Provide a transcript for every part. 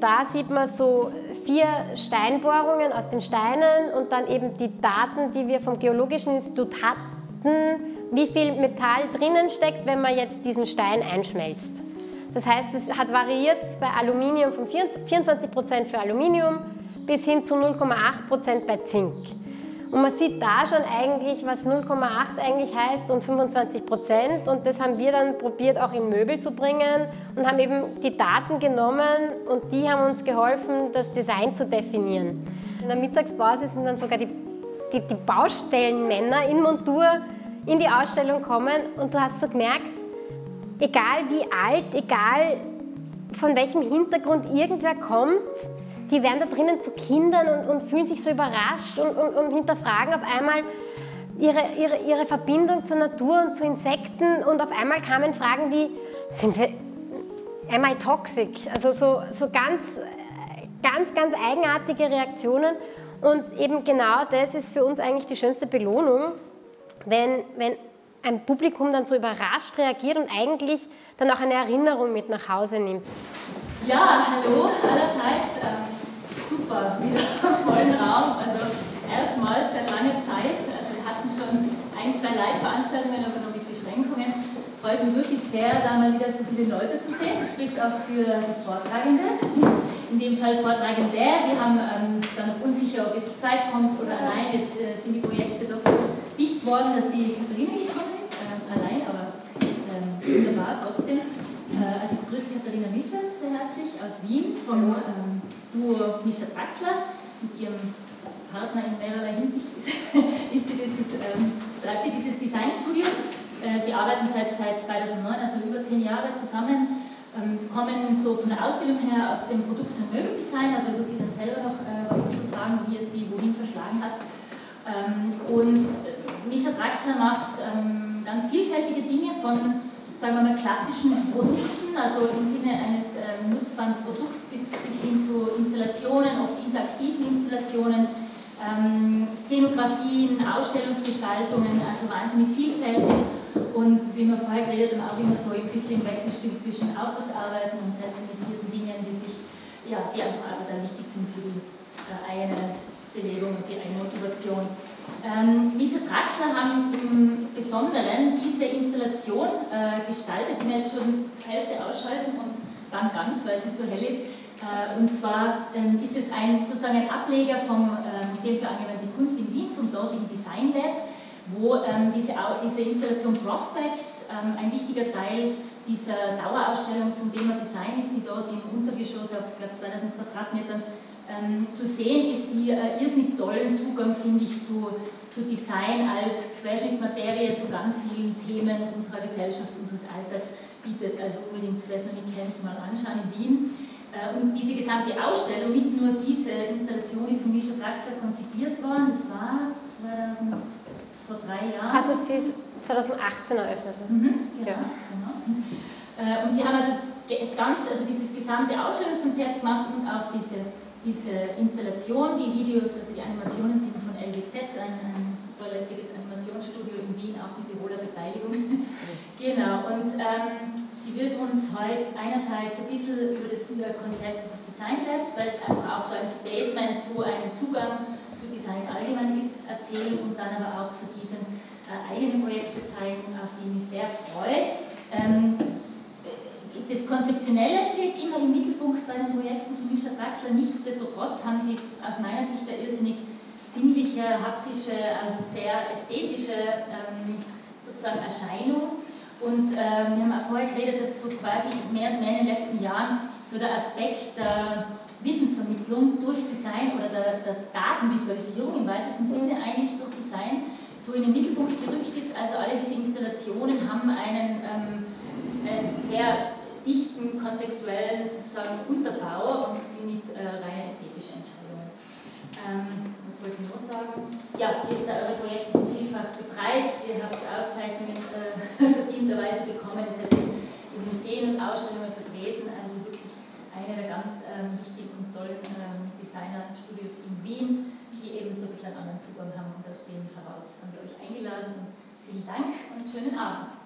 Da sieht man so vier Steinbohrungen aus den Steinen und dann eben die Daten, die wir vom Geologischen Institut hatten, wie viel Metall drinnen steckt, wenn man jetzt diesen Stein einschmelzt. Das heißt, es hat variiert bei Aluminium von 24% für Aluminium bis hin zu 0,8% bei Zink. Und man sieht da schon eigentlich, was 0,8 eigentlich heißt und 25 Prozent. Und das haben wir dann probiert auch in Möbel zu bringen und haben eben die Daten genommen und die haben uns geholfen, das Design zu definieren. In der Mittagspause sind dann sogar die, die, die Baustellenmänner in Montur in die Ausstellung kommen und du hast so gemerkt, egal wie alt, egal von welchem Hintergrund irgendwer kommt, die werden da drinnen zu Kindern und, und fühlen sich so überrascht und, und, und hinterfragen auf einmal ihre, ihre, ihre Verbindung zur Natur und zu Insekten. Und auf einmal kamen Fragen wie, sind wir, am I toxic? Also so, so ganz, ganz, ganz eigenartige Reaktionen. Und eben genau das ist für uns eigentlich die schönste Belohnung, wenn, wenn ein Publikum dann so überrascht reagiert und eigentlich dann auch eine Erinnerung mit nach Hause nimmt. Ja, hallo allerseits. Ähm, super, wieder vollen Raum. Also erstmals seit langer Zeit. Also wir hatten schon ein, zwei Live-Veranstaltungen, aber noch mit Beschränkungen. Freut mich wirklich sehr, da mal wieder so viele Leute zu sehen. Das spricht auch für Vortragende. In dem Fall Vortragende. Wir haben ähm, da noch unsicher, ob ihr zu zweit kommt oder allein. Jetzt äh, sind die Projekte doch so dicht geworden, dass die Katharina gekommen ist. Äh, allein, aber äh, wunderbar trotzdem. Äh, also ich begrüße Katharina Mischer sehr herzlich aus Wien vom ähm, Duo Mischa Draxler. Mit ihrem Partner in mehrerlei Hinsicht ist, ist sie dieses, ähm, betreibt sie dieses Designstudio. Äh, sie arbeiten seit, seit 2009, also über zehn Jahre zusammen. Ähm, sie kommen so von der Ausbildung her aus dem Produkt- und Möbeldesign, aber wird sie dann selber noch äh, was dazu sagen, wie es sie wohin verschlagen hat. Ähm, und Mischa Draxler macht ganz vielfältige Dinge von sagen wir mal, klassischen Produkten, also im Sinne eines äh, nutzbaren Produkts bis, bis hin zu Installationen, oft interaktiven Installationen, ähm, Szenografien, Ausstellungsgestaltungen, also wahnsinnig vielfältig und wie wir vorher geredet haben, auch immer so ein bisschen im Wechselspiel zwischen Auftragsarbeiten und selbstinitiierten Dingen, die sich, ja, die einfach dann wichtig sind für die äh, eigene Bewegung und die eigene Motivation. Ähm, Mischa Traxler haben im Besonderen diese Installation äh, gestaltet, die wir jetzt schon zur Hälfte ausschalten und dann ganz, weil sie zu hell ist. Äh, und zwar ähm, ist es ein, sozusagen ein Ableger vom äh, Museum für angewandte Kunst in Wien, vom dortigen Design Lab, wo ähm, diese, diese Installation Prospects ähm, ein wichtiger Teil dieser Dauerausstellung zum Thema Design ist, die dort im Untergeschoss auf glaub, 2000 Quadratmetern ähm, zu sehen ist, die äh, irrsinnig tollen Zugang, finde ich, zu, zu Design als Querschnittsmaterie zu ganz vielen Themen unserer Gesellschaft, unseres Alltags bietet. Also unbedingt, wer es noch nicht kennt, mal anschauen in Wien. Äh, und diese gesamte Ausstellung, nicht nur diese Installation ist von Mischa Draxler konzipiert worden, das war 2000, vor drei Jahren. Also sie ist 2018 eröffnet. Mhm, genau, ja. genau. Äh, und sie haben also ganz, also dieses gesamte Ausstellungskonzept gemacht und auch diese diese Installation, die Videos, also die Animationen sind von LWZ, ein, ein superlässiges Animationsstudio in Wien, auch mit Tiroler Beteiligung. genau, und ähm, sie wird uns heute einerseits ein bisschen über das Konzept des Design Labs, weil es einfach auch so ein Statement zu einem Zugang zu Design allgemein ist, erzählen und dann aber auch vertiefen äh, eigene Projekte zeigen, auf die ich mich sehr freue. Ähm, das Konzeptionelle steht immer im Mittelpunkt bei den Projekten von Mischa Draxler. Nichtsdestotrotz haben sie aus meiner Sicht eine irrsinnig sinnliche, haptische, also sehr ästhetische ähm, sozusagen Erscheinung. Und ähm, wir haben auch vorher geredet, dass so quasi mehr und mehr in den letzten Jahren so der Aspekt der Wissensvermittlung durch Design oder der, der Datenvisualisierung im weitesten Sinne eigentlich durch Design so in den Mittelpunkt gerückt ist. Also alle diese Installationen haben einen, ähm, einen sehr dichten, kontextuellen sozusagen Unterbau und sind nicht äh, reine ästhetische Entscheidungen. Ähm, was wollte ich noch sagen? Ja, eure Projekte sind vielfach bepreist, ihr habt Auszeichnungen äh, verdienterweise bekommen, ihr seid in Museen und Ausstellungen vertreten, also wirklich eine der ganz ähm, wichtigen und tollen ähm, Designerstudios in Wien, die eben so ein bisschen einen anderen Zugang haben und aus dem heraus haben wir euch eingeladen. vielen Dank und schönen Abend.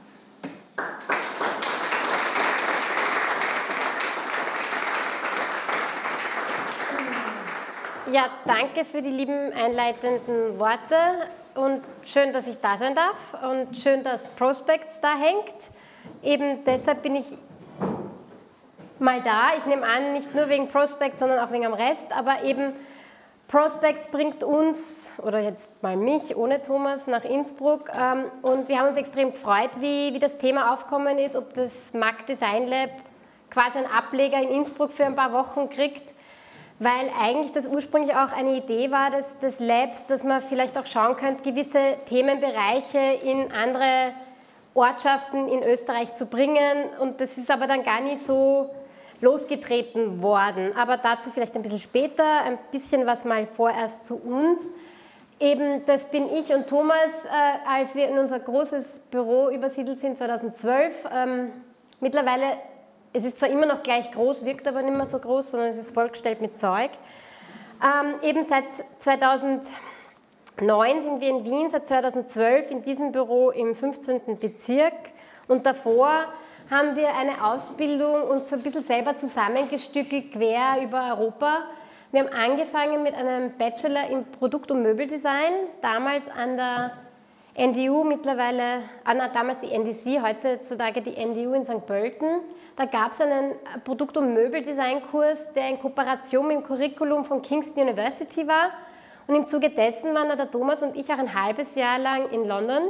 Ja, danke für die lieben einleitenden Worte und schön, dass ich da sein darf und schön, dass Prospects da hängt. Eben deshalb bin ich mal da. Ich nehme an, nicht nur wegen Prospects, sondern auch wegen am Rest, aber eben Prospects bringt uns, oder jetzt mal mich ohne Thomas, nach Innsbruck ähm, und wir haben uns extrem gefreut, wie, wie das Thema aufgekommen ist, ob das MAC Design Lab quasi einen Ableger in Innsbruck für ein paar Wochen kriegt, weil eigentlich das ursprünglich auch eine Idee war des, des Labs, dass man vielleicht auch schauen könnte, gewisse Themenbereiche in andere Ortschaften in Österreich zu bringen und das ist aber dann gar nicht so losgetreten worden. Aber dazu vielleicht ein bisschen später, ein bisschen was mal vorerst zu uns. Eben, das bin ich und Thomas, äh, als wir in unser großes Büro übersiedelt sind 2012. Ähm, mittlerweile, es ist zwar immer noch gleich groß, wirkt aber nicht mehr so groß, sondern es ist vollgestellt mit Zeug. Ähm, eben seit 2009 sind wir in Wien, seit 2012 in diesem Büro im 15. Bezirk und davor haben wir eine Ausbildung uns ein bisschen selber zusammengestückelt, quer über Europa. Wir haben angefangen mit einem Bachelor in Produkt- und Möbeldesign, damals an der NDU, mittlerweile, ah, na, damals die NDC, heutzutage die NDU in St. Pölten. Da gab es einen Produkt- und Möbeldesign-Kurs, der in Kooperation mit dem Curriculum von Kingston University war. Und im Zuge dessen waren der Thomas und ich auch ein halbes Jahr lang in London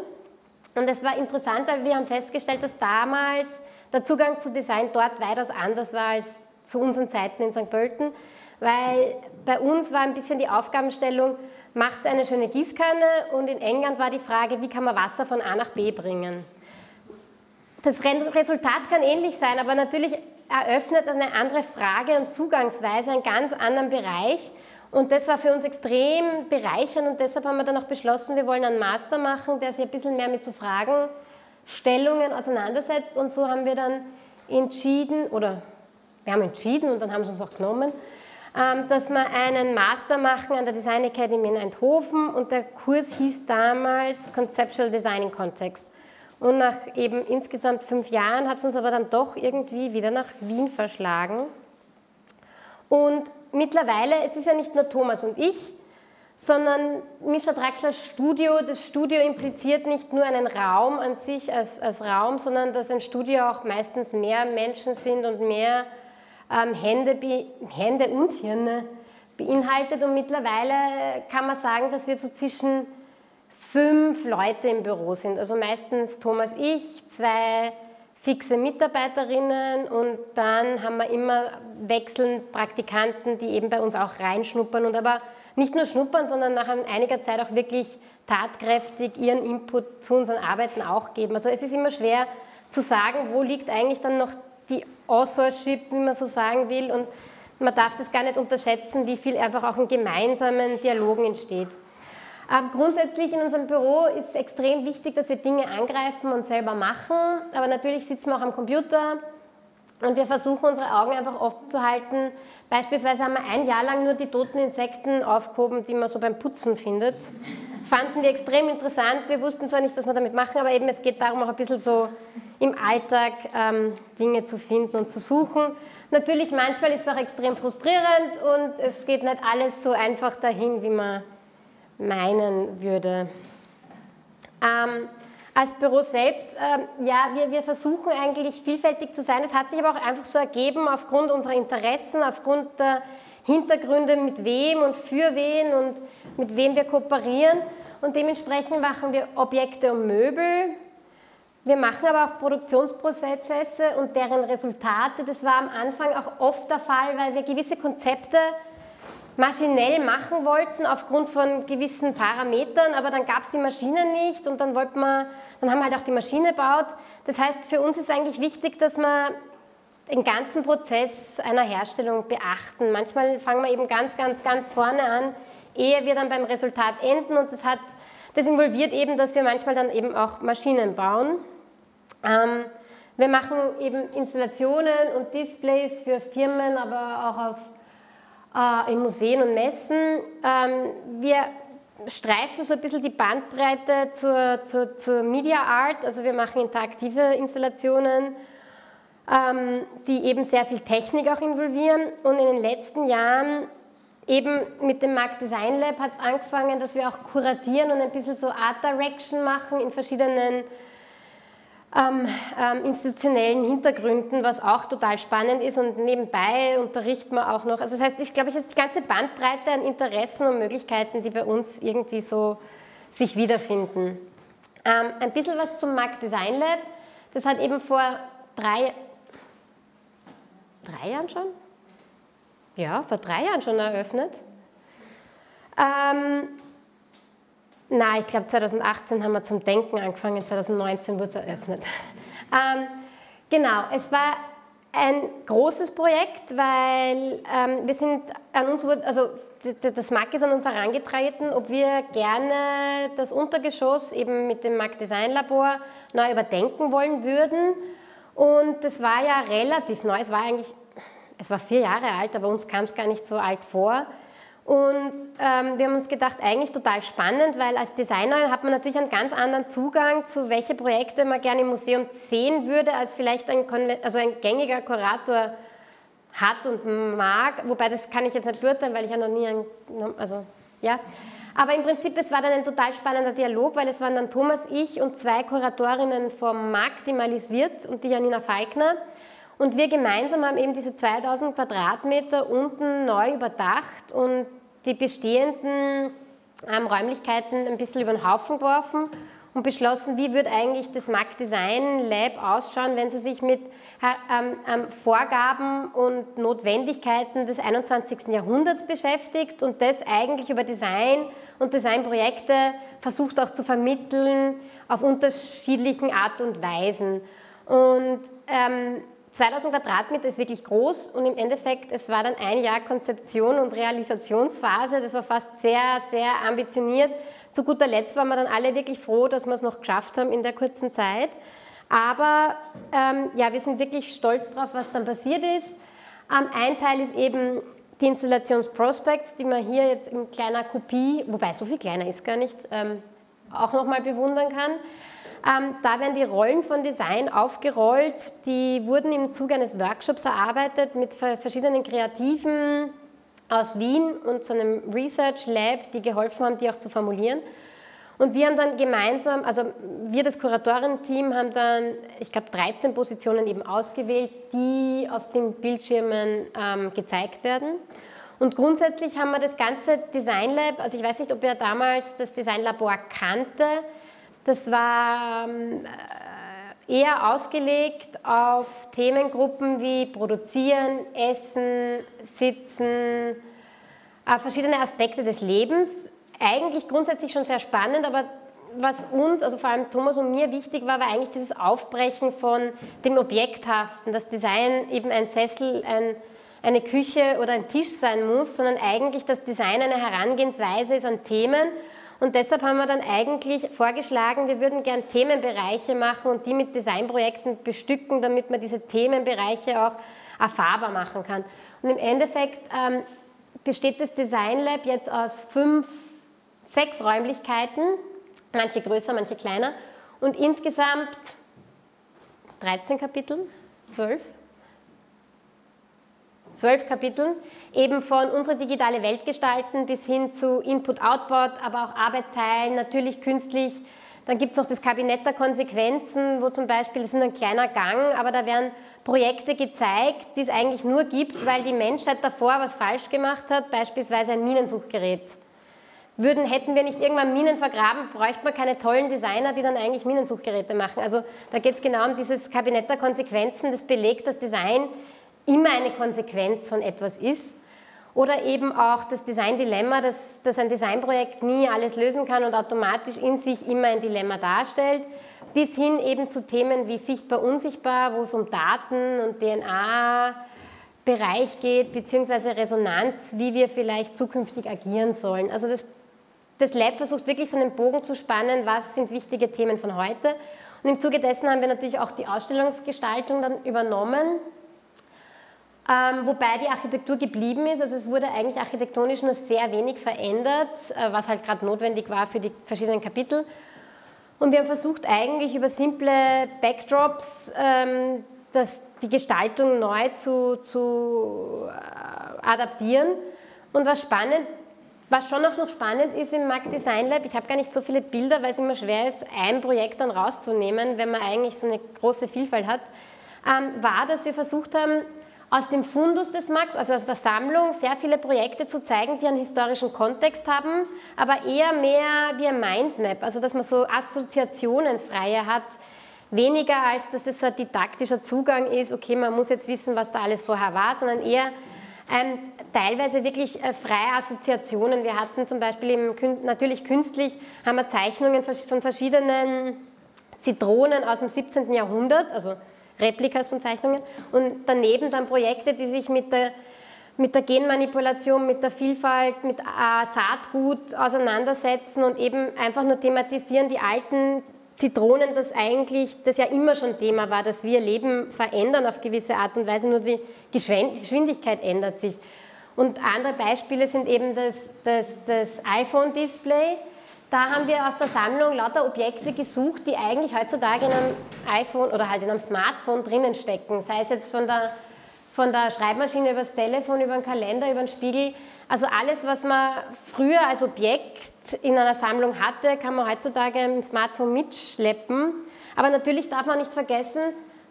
und es war interessant, weil wir haben festgestellt, dass damals der Zugang zu Design dort weitaus anders war als zu unseren Zeiten in St. Pölten, weil bei uns war ein bisschen die Aufgabenstellung, macht es eine schöne Gießkanne und in England war die Frage, wie kann man Wasser von A nach B bringen. Das Resultat kann ähnlich sein, aber natürlich eröffnet eine andere Frage und Zugangsweise einen ganz anderen Bereich und das war für uns extrem bereichernd und deshalb haben wir dann auch beschlossen, wir wollen einen Master machen, der sich ein bisschen mehr mit so Fragestellungen auseinandersetzt. Und so haben wir dann entschieden, oder wir haben entschieden und dann haben sie uns auch genommen, ähm, dass wir einen Master machen an der Design Academy in Eindhoven und der Kurs hieß damals Conceptual Designing Context. Und nach eben insgesamt fünf Jahren hat es uns aber dann doch irgendwie wieder nach Wien verschlagen. Und mittlerweile, es ist ja nicht nur Thomas und ich, sondern Mischa Draxlers Studio, das Studio impliziert nicht nur einen Raum an sich als, als Raum, sondern dass ein Studio auch meistens mehr Menschen sind und mehr ähm, Hände, Hände und Hirne beinhaltet. Und mittlerweile kann man sagen, dass wir so zwischen fünf Leute im Büro sind. Also meistens Thomas, ich, zwei fixe Mitarbeiterinnen und dann haben wir immer wechselnd Praktikanten, die eben bei uns auch reinschnuppern und aber nicht nur schnuppern, sondern nach einiger Zeit auch wirklich tatkräftig ihren Input zu unseren Arbeiten auch geben. Also es ist immer schwer zu sagen, wo liegt eigentlich dann noch die Authorship, wie man so sagen will und man darf das gar nicht unterschätzen, wie viel einfach auch in gemeinsamen Dialogen entsteht. Ähm, grundsätzlich in unserem Büro ist es extrem wichtig, dass wir Dinge angreifen und selber machen. Aber natürlich sitzen wir auch am Computer und wir versuchen unsere Augen einfach offen zu halten. Beispielsweise haben wir ein Jahr lang nur die toten Insekten aufgehoben, die man so beim Putzen findet. Fanden die extrem interessant. Wir wussten zwar nicht, was wir damit machen, aber eben es geht darum, auch ein bisschen so im Alltag ähm, Dinge zu finden und zu suchen. Natürlich, manchmal ist es auch extrem frustrierend und es geht nicht alles so einfach dahin, wie man meinen würde. Ähm, als Büro selbst, ähm, ja, wir, wir versuchen eigentlich vielfältig zu sein. Es hat sich aber auch einfach so ergeben aufgrund unserer Interessen, aufgrund der Hintergründe, mit wem und für wen und mit wem wir kooperieren. Und dementsprechend machen wir Objekte und Möbel. Wir machen aber auch Produktionsprozesse und deren Resultate. Das war am Anfang auch oft der Fall, weil wir gewisse Konzepte maschinell machen wollten aufgrund von gewissen Parametern, aber dann gab es die Maschine nicht und dann wollten wir, dann haben wir halt auch die Maschine gebaut. Das heißt, für uns ist eigentlich wichtig, dass wir den ganzen Prozess einer Herstellung beachten. Manchmal fangen wir eben ganz, ganz, ganz vorne an, ehe wir dann beim Resultat enden und das hat, das involviert eben, dass wir manchmal dann eben auch Maschinen bauen. Ähm, wir machen eben Installationen und Displays für Firmen, aber auch auf äh, in Museen und Messen. Ähm, wir streifen so ein bisschen die Bandbreite zur, zur, zur Media Art, also wir machen interaktive Installationen, ähm, die eben sehr viel Technik auch involvieren und in den letzten Jahren eben mit dem Markt Design Lab hat es angefangen, dass wir auch kuratieren und ein bisschen so Art Direction machen in verschiedenen ähm, ähm, institutionellen Hintergründen, was auch total spannend ist und nebenbei unterrichten wir auch noch. Also das heißt, ich glaube, es ist die ganze Bandbreite an Interessen und Möglichkeiten, die bei uns irgendwie so sich wiederfinden. Ähm, ein bisschen was zum Markt Design Lab. Das hat eben vor drei, drei Jahren schon? Ja, vor drei Jahren schon eröffnet. Ähm, na, ich glaube 2018 haben wir zum Denken angefangen, 2019 wurde es eröffnet. Ähm, genau, es war ein großes Projekt, weil ähm, wir sind an uns, also das MAC ist an uns herangetreten, ob wir gerne das Untergeschoss eben mit dem MAC Design Labor neu überdenken wollen würden. Und das war ja relativ neu, es war eigentlich, es war vier Jahre alt, aber uns kam es gar nicht so alt vor. Und ähm, wir haben uns gedacht, eigentlich total spannend, weil als Designer hat man natürlich einen ganz anderen Zugang zu welche Projekte man gerne im Museum sehen würde, als vielleicht ein, also ein gängiger Kurator hat und mag. Wobei das kann ich jetzt nicht beurteilen, weil ich ja noch nie ein, also ja. Aber im Prinzip, es war dann ein total spannender Dialog, weil es waren dann Thomas, ich und zwei Kuratorinnen vom Markt, die Malis Wirth und die Janina Falkner. Und wir gemeinsam haben eben diese 2000 Quadratmeter unten neu überdacht und die bestehenden ähm, Räumlichkeiten ein bisschen über den Haufen geworfen und beschlossen, wie wird eigentlich das Mark Design Lab ausschauen, wenn sie sich mit ähm, ähm, Vorgaben und Notwendigkeiten des 21. Jahrhunderts beschäftigt und das eigentlich über Design und Designprojekte versucht auch zu vermitteln auf unterschiedlichen Art und Weisen. Und ähm, 2000 Quadratmeter ist wirklich groß und im Endeffekt, es war dann ein Jahr Konzeption und Realisationsphase. Das war fast sehr, sehr ambitioniert. Zu guter Letzt waren wir dann alle wirklich froh, dass wir es noch geschafft haben in der kurzen Zeit. Aber ähm, ja, wir sind wirklich stolz drauf, was dann passiert ist. Ähm, ein Teil ist eben die Installationsprospects, die man hier jetzt in kleiner Kopie, wobei so viel kleiner ist gar nicht, ähm, auch nochmal bewundern kann. Ähm, da werden die Rollen von Design aufgerollt. Die wurden im Zuge eines Workshops erarbeitet mit verschiedenen Kreativen aus Wien und so einem Research Lab, die geholfen haben, die auch zu formulieren. Und wir haben dann gemeinsam, also wir das Kuratorenteam haben dann, ich glaube, 13 Positionen eben ausgewählt, die auf den Bildschirmen ähm, gezeigt werden. Und grundsätzlich haben wir das ganze Design Lab, also ich weiß nicht, ob ihr damals das Design Labor kannte, das war ähm, äh, eher ausgelegt auf Themengruppen wie Produzieren, Essen, Sitzen, äh, verschiedene Aspekte des Lebens. Eigentlich grundsätzlich schon sehr spannend, aber was uns, also vor allem Thomas und mir wichtig war, war eigentlich dieses Aufbrechen von dem Objekthaften, das Design eben ein Sessel, ein, eine Küche oder ein Tisch sein muss, sondern eigentlich das Design eine Herangehensweise ist an Themen und deshalb haben wir dann eigentlich vorgeschlagen, wir würden gern Themenbereiche machen und die mit Designprojekten bestücken, damit man diese Themenbereiche auch erfahrbar machen kann. Und im Endeffekt ähm, besteht das Design Lab jetzt aus fünf, sechs Räumlichkeiten, manche größer, manche kleiner, und insgesamt 13 Kapitel, 12 zwölf Kapiteln, eben von unsere digitale Welt gestalten bis hin zu Input-Output, aber auch Arbeit teilen, natürlich künstlich. Dann gibt es noch das Kabinett der Konsequenzen, wo zum Beispiel, das ist ein kleiner Gang, aber da werden Projekte gezeigt, die es eigentlich nur gibt, weil die Menschheit davor was falsch gemacht hat, beispielsweise ein Minensuchgerät. Würden, hätten wir nicht irgendwann Minen vergraben, bräuchte man keine tollen Designer, die dann eigentlich Minensuchgeräte machen. Also da geht es genau um dieses Kabinett der Konsequenzen, das belegt das Design immer eine Konsequenz von etwas ist. Oder eben auch das Design-Dilemma, dass, dass ein Designprojekt nie alles lösen kann und automatisch in sich immer ein Dilemma darstellt, bis hin eben zu Themen wie sichtbar, unsichtbar, wo es um Daten und DNA-Bereich geht, beziehungsweise Resonanz, wie wir vielleicht zukünftig agieren sollen. Also das, das Lab versucht wirklich so einen Bogen zu spannen, was sind wichtige Themen von heute. Und im Zuge dessen haben wir natürlich auch die Ausstellungsgestaltung dann übernommen ähm, wobei die Architektur geblieben ist. Also es wurde eigentlich architektonisch nur sehr wenig verändert, äh, was halt gerade notwendig war für die verschiedenen Kapitel. Und wir haben versucht eigentlich über simple Backdrops ähm, das, die Gestaltung neu zu, zu äh, adaptieren. Und was spannend, was schon auch noch spannend ist im Markt Design Lab, ich habe gar nicht so viele Bilder, weil es immer schwer ist, ein Projekt dann rauszunehmen, wenn man eigentlich so eine große Vielfalt hat, ähm, war, dass wir versucht haben, aus dem Fundus des Max, also aus der Sammlung, sehr viele Projekte zu zeigen, die einen historischen Kontext haben, aber eher mehr wie ein Mindmap, also dass man so Assoziationen freier hat, weniger als dass es so ein didaktischer Zugang ist, okay, man muss jetzt wissen, was da alles vorher war, sondern eher ähm, teilweise wirklich äh, freie Assoziationen. Wir hatten zum Beispiel im, natürlich künstlich, haben wir Zeichnungen von verschiedenen Zitronen aus dem 17. Jahrhundert, also Replikas von Zeichnungen und daneben dann Projekte, die sich mit der, mit der Genmanipulation, mit der Vielfalt, mit äh, Saatgut auseinandersetzen und eben einfach nur thematisieren die alten Zitronen, das eigentlich, das ja immer schon Thema war, dass wir Leben verändern auf gewisse Art und Weise, nur die Geschwindigkeit ändert sich. Und andere Beispiele sind eben das, das, das iPhone-Display, da haben wir aus der Sammlung lauter Objekte gesucht, die eigentlich heutzutage in einem iPhone oder halt in einem Smartphone drinnen stecken. Sei es jetzt von der, von der Schreibmaschine über das Telefon, über den Kalender, über den Spiegel. Also alles, was man früher als Objekt in einer Sammlung hatte, kann man heutzutage im Smartphone mitschleppen. Aber natürlich darf man nicht vergessen,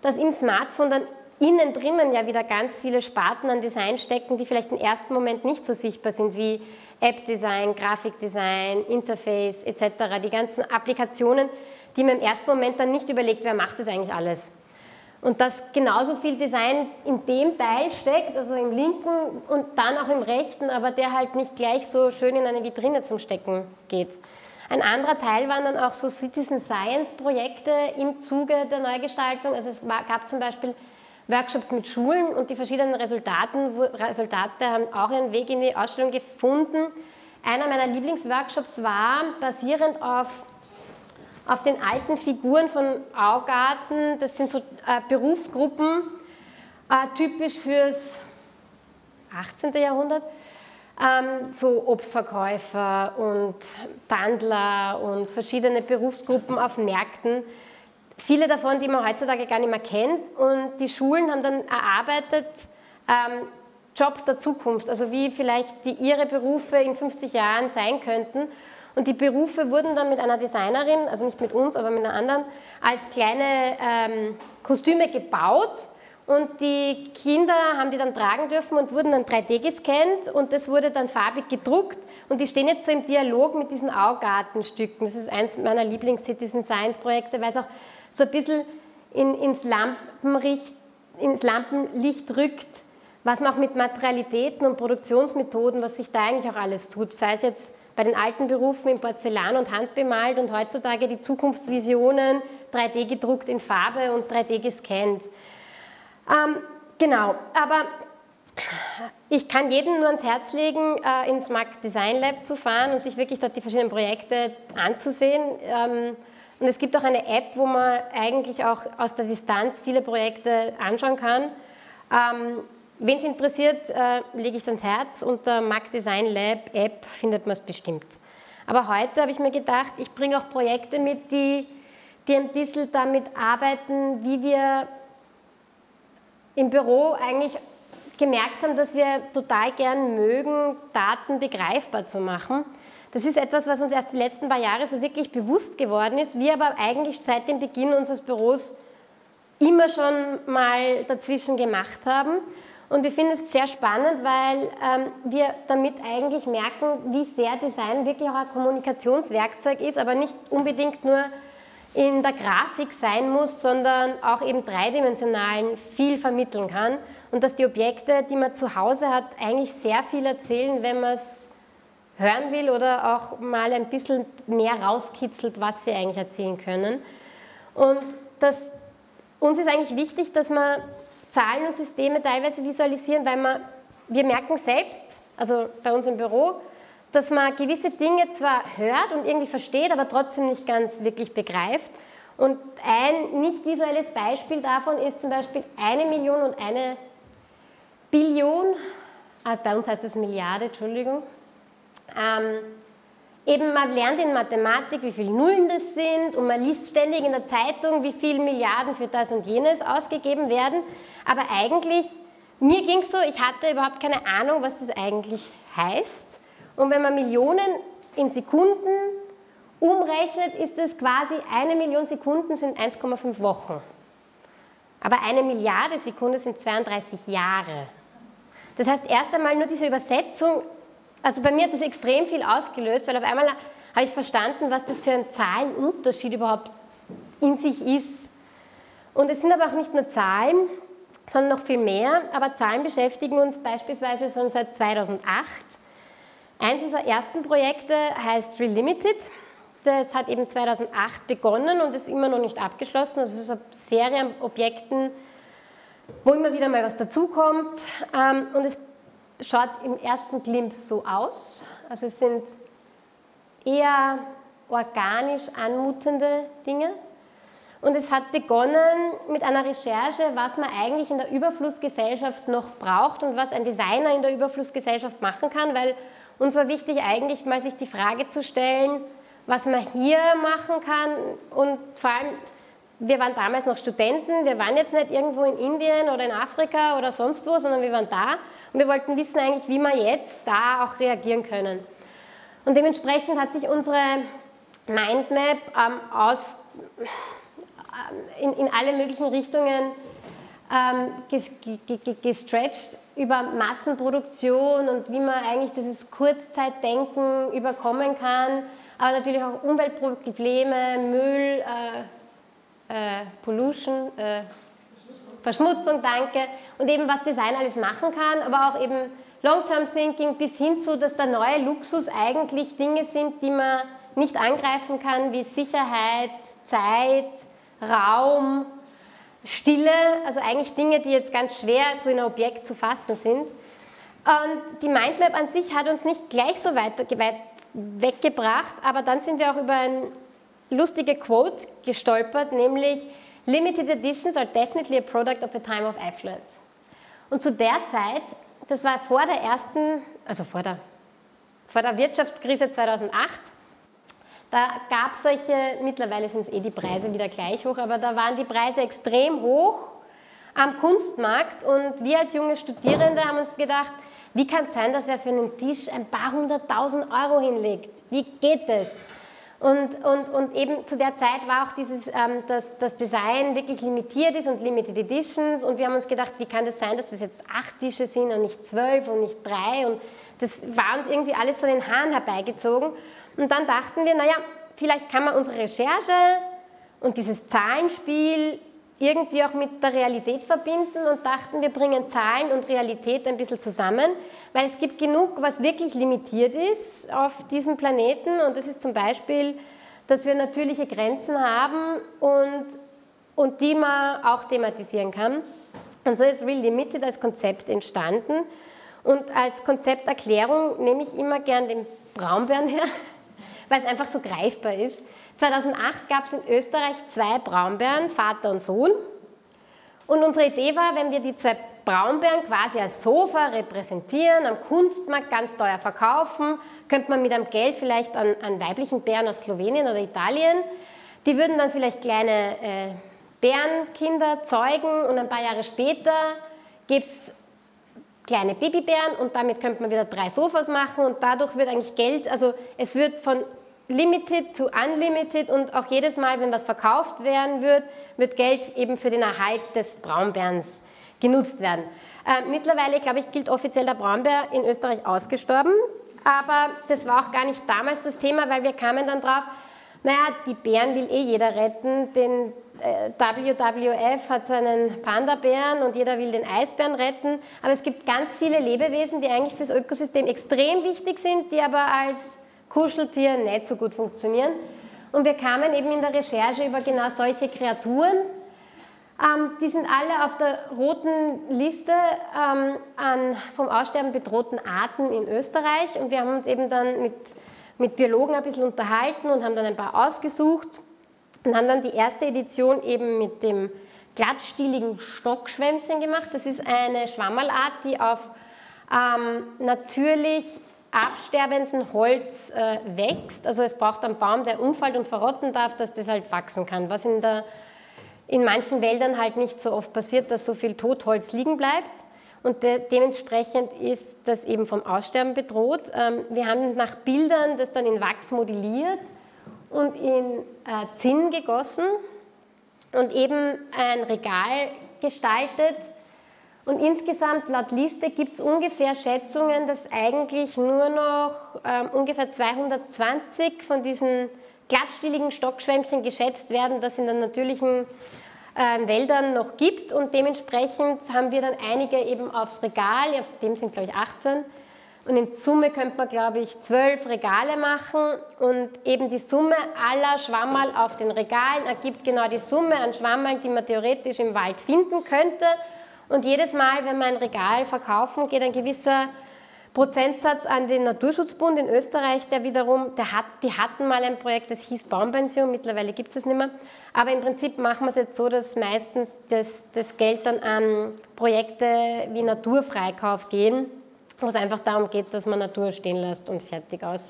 dass im Smartphone dann innen drinnen ja wieder ganz viele Sparten an Design stecken, die vielleicht im ersten Moment nicht so sichtbar sind wie App-Design, Grafikdesign, Interface etc. Die ganzen Applikationen, die man im ersten Moment dann nicht überlegt, wer macht das eigentlich alles. Und dass genauso viel Design in dem Teil steckt, also im linken und dann auch im rechten, aber der halt nicht gleich so schön in eine Vitrine zum Stecken geht. Ein anderer Teil waren dann auch so Citizen Science Projekte im Zuge der Neugestaltung. Also es gab zum Beispiel Workshops mit Schulen und die verschiedenen Resultaten, Resultate haben auch ihren Weg in die Ausstellung gefunden. Einer meiner Lieblingsworkshops war basierend auf, auf den alten Figuren von Augarten. Das sind so äh, Berufsgruppen, äh, typisch fürs 18. Jahrhundert. Ähm, so Obstverkäufer und Bandler und verschiedene Berufsgruppen auf Märkten viele davon, die man heutzutage gar nicht mehr kennt. Und die Schulen haben dann erarbeitet ähm, Jobs der Zukunft, also wie vielleicht die, ihre Berufe in 50 Jahren sein könnten. Und die Berufe wurden dann mit einer Designerin, also nicht mit uns, aber mit einer anderen, als kleine ähm, Kostüme gebaut. Und die Kinder haben die dann tragen dürfen und wurden dann 3D gescannt und das wurde dann farbig gedruckt. Und die stehen jetzt so im Dialog mit diesen Augartenstücken. Das ist eins meiner Lieblings-Citizen Science-Projekte, weil es auch so ein bisschen in, ins, Lampenlicht, ins Lampenlicht rückt, was man auch mit Materialitäten und Produktionsmethoden, was sich da eigentlich auch alles tut, sei es jetzt bei den alten Berufen in Porzellan und Hand bemalt und heutzutage die Zukunftsvisionen 3D gedruckt in Farbe und 3D gescannt. Ähm, genau, aber ich kann jedem nur ans Herz legen, äh, ins Markt Design Lab zu fahren und sich wirklich dort die verschiedenen Projekte anzusehen. Ähm, und es gibt auch eine App, wo man eigentlich auch aus der Distanz viele Projekte anschauen kann. Ähm, Wen es interessiert, äh, lege ich es ans Herz. Unter Mac Design Lab App findet man es bestimmt. Aber heute habe ich mir gedacht, ich bringe auch Projekte mit, die, die ein bisschen damit arbeiten, wie wir im Büro eigentlich gemerkt haben, dass wir total gern mögen, Daten begreifbar zu machen. Das ist etwas, was uns erst die letzten paar Jahre so wirklich bewusst geworden ist, wir aber eigentlich seit dem Beginn unseres Büros immer schon mal dazwischen gemacht haben. Und wir finden es sehr spannend, weil ähm, wir damit eigentlich merken, wie sehr Design wirklich auch ein Kommunikationswerkzeug ist, aber nicht unbedingt nur in der Grafik sein muss, sondern auch eben dreidimensionalen viel vermitteln kann. Und dass die Objekte, die man zu Hause hat, eigentlich sehr viel erzählen, wenn man es hören will oder auch mal ein bisschen mehr rauskitzelt, was sie eigentlich erzählen können. Und das, uns ist eigentlich wichtig, dass wir Zahlen und Systeme teilweise visualisieren, weil man, wir merken selbst, also bei uns im Büro, dass man gewisse Dinge zwar hört und irgendwie versteht, aber trotzdem nicht ganz wirklich begreift. Und ein nicht visuelles Beispiel davon ist zum Beispiel eine Million und eine Billion, also bei uns heißt das Milliarde, Entschuldigung, ähm, eben man lernt in Mathematik, wie viele Nullen das sind und man liest ständig in der Zeitung, wie viele Milliarden für das und jenes ausgegeben werden. Aber eigentlich, mir ging es so, ich hatte überhaupt keine Ahnung, was das eigentlich heißt. Und wenn man Millionen in Sekunden umrechnet, ist es quasi eine Million Sekunden sind 1,5 Wochen. Aber eine Milliarde Sekunde sind 32 Jahre. Das heißt, erst einmal nur diese Übersetzung, also bei mir hat das extrem viel ausgelöst, weil auf einmal habe ich verstanden, was das für ein Zahlenunterschied überhaupt in sich ist. Und es sind aber auch nicht nur Zahlen, sondern noch viel mehr. Aber Zahlen beschäftigen uns beispielsweise schon seit 2008. Eins unserer ersten Projekte heißt Relimited. Das hat eben 2008 begonnen und ist immer noch nicht abgeschlossen. Also es ist eine Serie an Objekten, wo immer wieder mal was dazukommt. Ähm, und es schaut im ersten Glimpse so aus. Also es sind eher organisch anmutende Dinge. Und es hat begonnen mit einer Recherche, was man eigentlich in der Überflussgesellschaft noch braucht und was ein Designer in der Überflussgesellschaft machen kann, weil uns war wichtig eigentlich mal sich die Frage zu stellen, was man hier machen kann und vor allem, wir waren damals noch Studenten, wir waren jetzt nicht irgendwo in Indien oder in Afrika oder sonst wo, sondern wir waren da und wir wollten wissen eigentlich, wie wir jetzt da auch reagieren können. Und dementsprechend hat sich unsere Mindmap ähm, aus, äh, in, in, alle möglichen Richtungen ähm, gestretched über Massenproduktion und wie man eigentlich dieses Kurzzeitdenken überkommen kann, aber natürlich auch Umweltprobleme, Müll, äh, äh, Pollution, äh, Verschmutzung, danke, und eben was Design alles machen kann, aber auch eben Long-Term Thinking bis hin zu, dass der neue Luxus eigentlich Dinge sind, die man nicht angreifen kann, wie Sicherheit, Zeit, Raum, Stille, also eigentlich Dinge, die jetzt ganz schwer so in ein Objekt zu fassen sind. Und die Mindmap an sich hat uns nicht gleich so weit, weggebracht, aber dann sind wir auch über ein lustige Quote gestolpert, nämlich Limited Editions are definitely a product of a time of affluence. Und zu der Zeit, das war vor der ersten, also vor der, vor der Wirtschaftskrise 2008, da gab es solche, mittlerweile sind es eh die Preise wieder gleich hoch, aber da waren die Preise extrem hoch am Kunstmarkt und wir als junge Studierende haben uns gedacht, wie kann es sein, dass wer für einen Tisch ein paar hunderttausend Euro hinlegt? Wie geht das? Und, und, und eben zu der Zeit war auch dieses, ähm, dass das Design wirklich limitiert ist und Limited Editions. Und wir haben uns gedacht, wie kann das sein, dass das jetzt acht Tische sind und nicht zwölf und nicht drei? Und das war uns irgendwie alles so den Haaren herbeigezogen. Und dann dachten wir, naja, vielleicht kann man unsere Recherche und dieses Zahlenspiel irgendwie auch mit der Realität verbinden und dachten, wir bringen Zahlen und Realität ein bisschen zusammen, weil es gibt genug, was wirklich limitiert ist auf diesem Planeten und das ist zum Beispiel, dass wir natürliche Grenzen haben und, und die man auch thematisieren kann. Und so ist Real Limited als Konzept entstanden und als Konzepterklärung nehme ich immer gern den Braunbären her, weil es einfach so greifbar ist. 2008 gab es in Österreich zwei Braunbären, Vater und Sohn. Und unsere Idee war, wenn wir die zwei Braunbären quasi als Sofa repräsentieren, am Kunstmarkt ganz teuer verkaufen, könnte man mit einem Geld vielleicht an, an weiblichen Bären aus Slowenien oder Italien, die würden dann vielleicht kleine äh, Bärenkinder zeugen und ein paar Jahre später gibt es kleine Babybären und damit könnte man wieder drei Sofas machen und dadurch wird eigentlich Geld, also es wird von Limited zu Unlimited und auch jedes Mal, wenn was verkauft werden wird, wird Geld eben für den Erhalt des Braunbärens genutzt werden. Äh, mittlerweile, glaube ich, gilt offiziell der Braunbär in Österreich ausgestorben, aber das war auch gar nicht damals das Thema, weil wir kamen dann drauf, naja, die Bären will eh jeder retten, den äh, WWF hat seinen Panda-Bären und jeder will den Eisbären retten, aber es gibt ganz viele Lebewesen, die eigentlich fürs Ökosystem extrem wichtig sind, die aber als Kuscheltier nicht so gut funktionieren. Und wir kamen eben in der Recherche über genau solche Kreaturen. Ähm, die sind alle auf der roten Liste ähm, an vom Aussterben bedrohten Arten in Österreich. Und wir haben uns eben dann mit, mit Biologen ein bisschen unterhalten und haben dann ein paar ausgesucht und haben dann die erste Edition eben mit dem glattstieligen Stockschwämmchen gemacht. Das ist eine Schwammerlart, die auf ähm, natürlich absterbenden Holz äh, wächst. Also es braucht einen Baum, der umfällt und verrotten darf, dass das halt wachsen kann. Was in, der, in manchen Wäldern halt nicht so oft passiert, dass so viel Totholz liegen bleibt. Und de dementsprechend ist das eben vom Aussterben bedroht. Ähm, wir haben nach Bildern das dann in Wachs modelliert und in äh, Zinn gegossen und eben ein Regal gestaltet. Und insgesamt laut Liste gibt es ungefähr Schätzungen, dass eigentlich nur noch ähm, ungefähr 220 von diesen glattstieligen Stockschwämmchen geschätzt werden, das in den natürlichen äh, Wäldern noch gibt. Und dementsprechend haben wir dann einige eben aufs Regal, auf dem sind glaube ich 18. Und in Summe könnte man, glaube ich, zwölf Regale machen und eben die Summe aller Schwammerl auf den Regalen ergibt genau die Summe an Schwammerl, die man theoretisch im Wald finden könnte. Und jedes Mal, wenn wir ein Regal verkaufen, geht ein gewisser Prozentsatz an den Naturschutzbund in Österreich, der wiederum, der hat, die hatten mal ein Projekt, das hieß Baumpension, mittlerweile gibt es das nicht mehr. Aber im Prinzip machen wir es jetzt so, dass meistens das, das Geld dann an Projekte wie Naturfreikauf gehen wo es einfach darum geht, dass man Natur stehen lässt und fertig aus.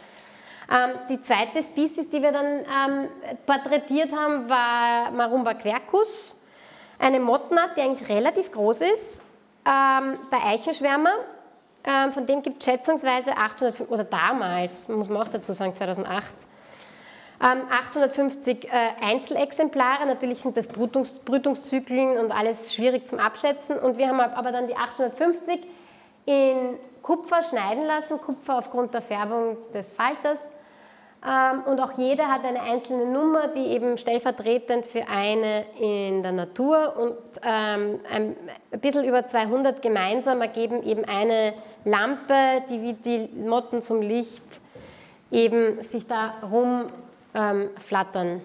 Ähm, die zweite Species, die wir dann ähm, porträtiert haben, war Marumba quercus, eine Mottenart, die eigentlich relativ groß ist, ähm, bei Eichenschwärmer. Ähm, von dem gibt es schätzungsweise 800, oder damals, muss man auch dazu sagen, 2008, 850 ähm, äh, Einzelexemplare. Natürlich sind das Brütungs Brütungszyklen und alles schwierig zum Abschätzen. Und wir haben aber dann die 850 in Kupfer schneiden lassen, Kupfer aufgrund der Färbung des Falters. Ähm, und auch jeder hat eine einzelne Nummer, die eben stellvertretend für eine in der Natur und ähm, ein bisschen über 200 gemeinsam ergeben eben eine Lampe, die wie die Motten zum Licht eben sich da rumflattern.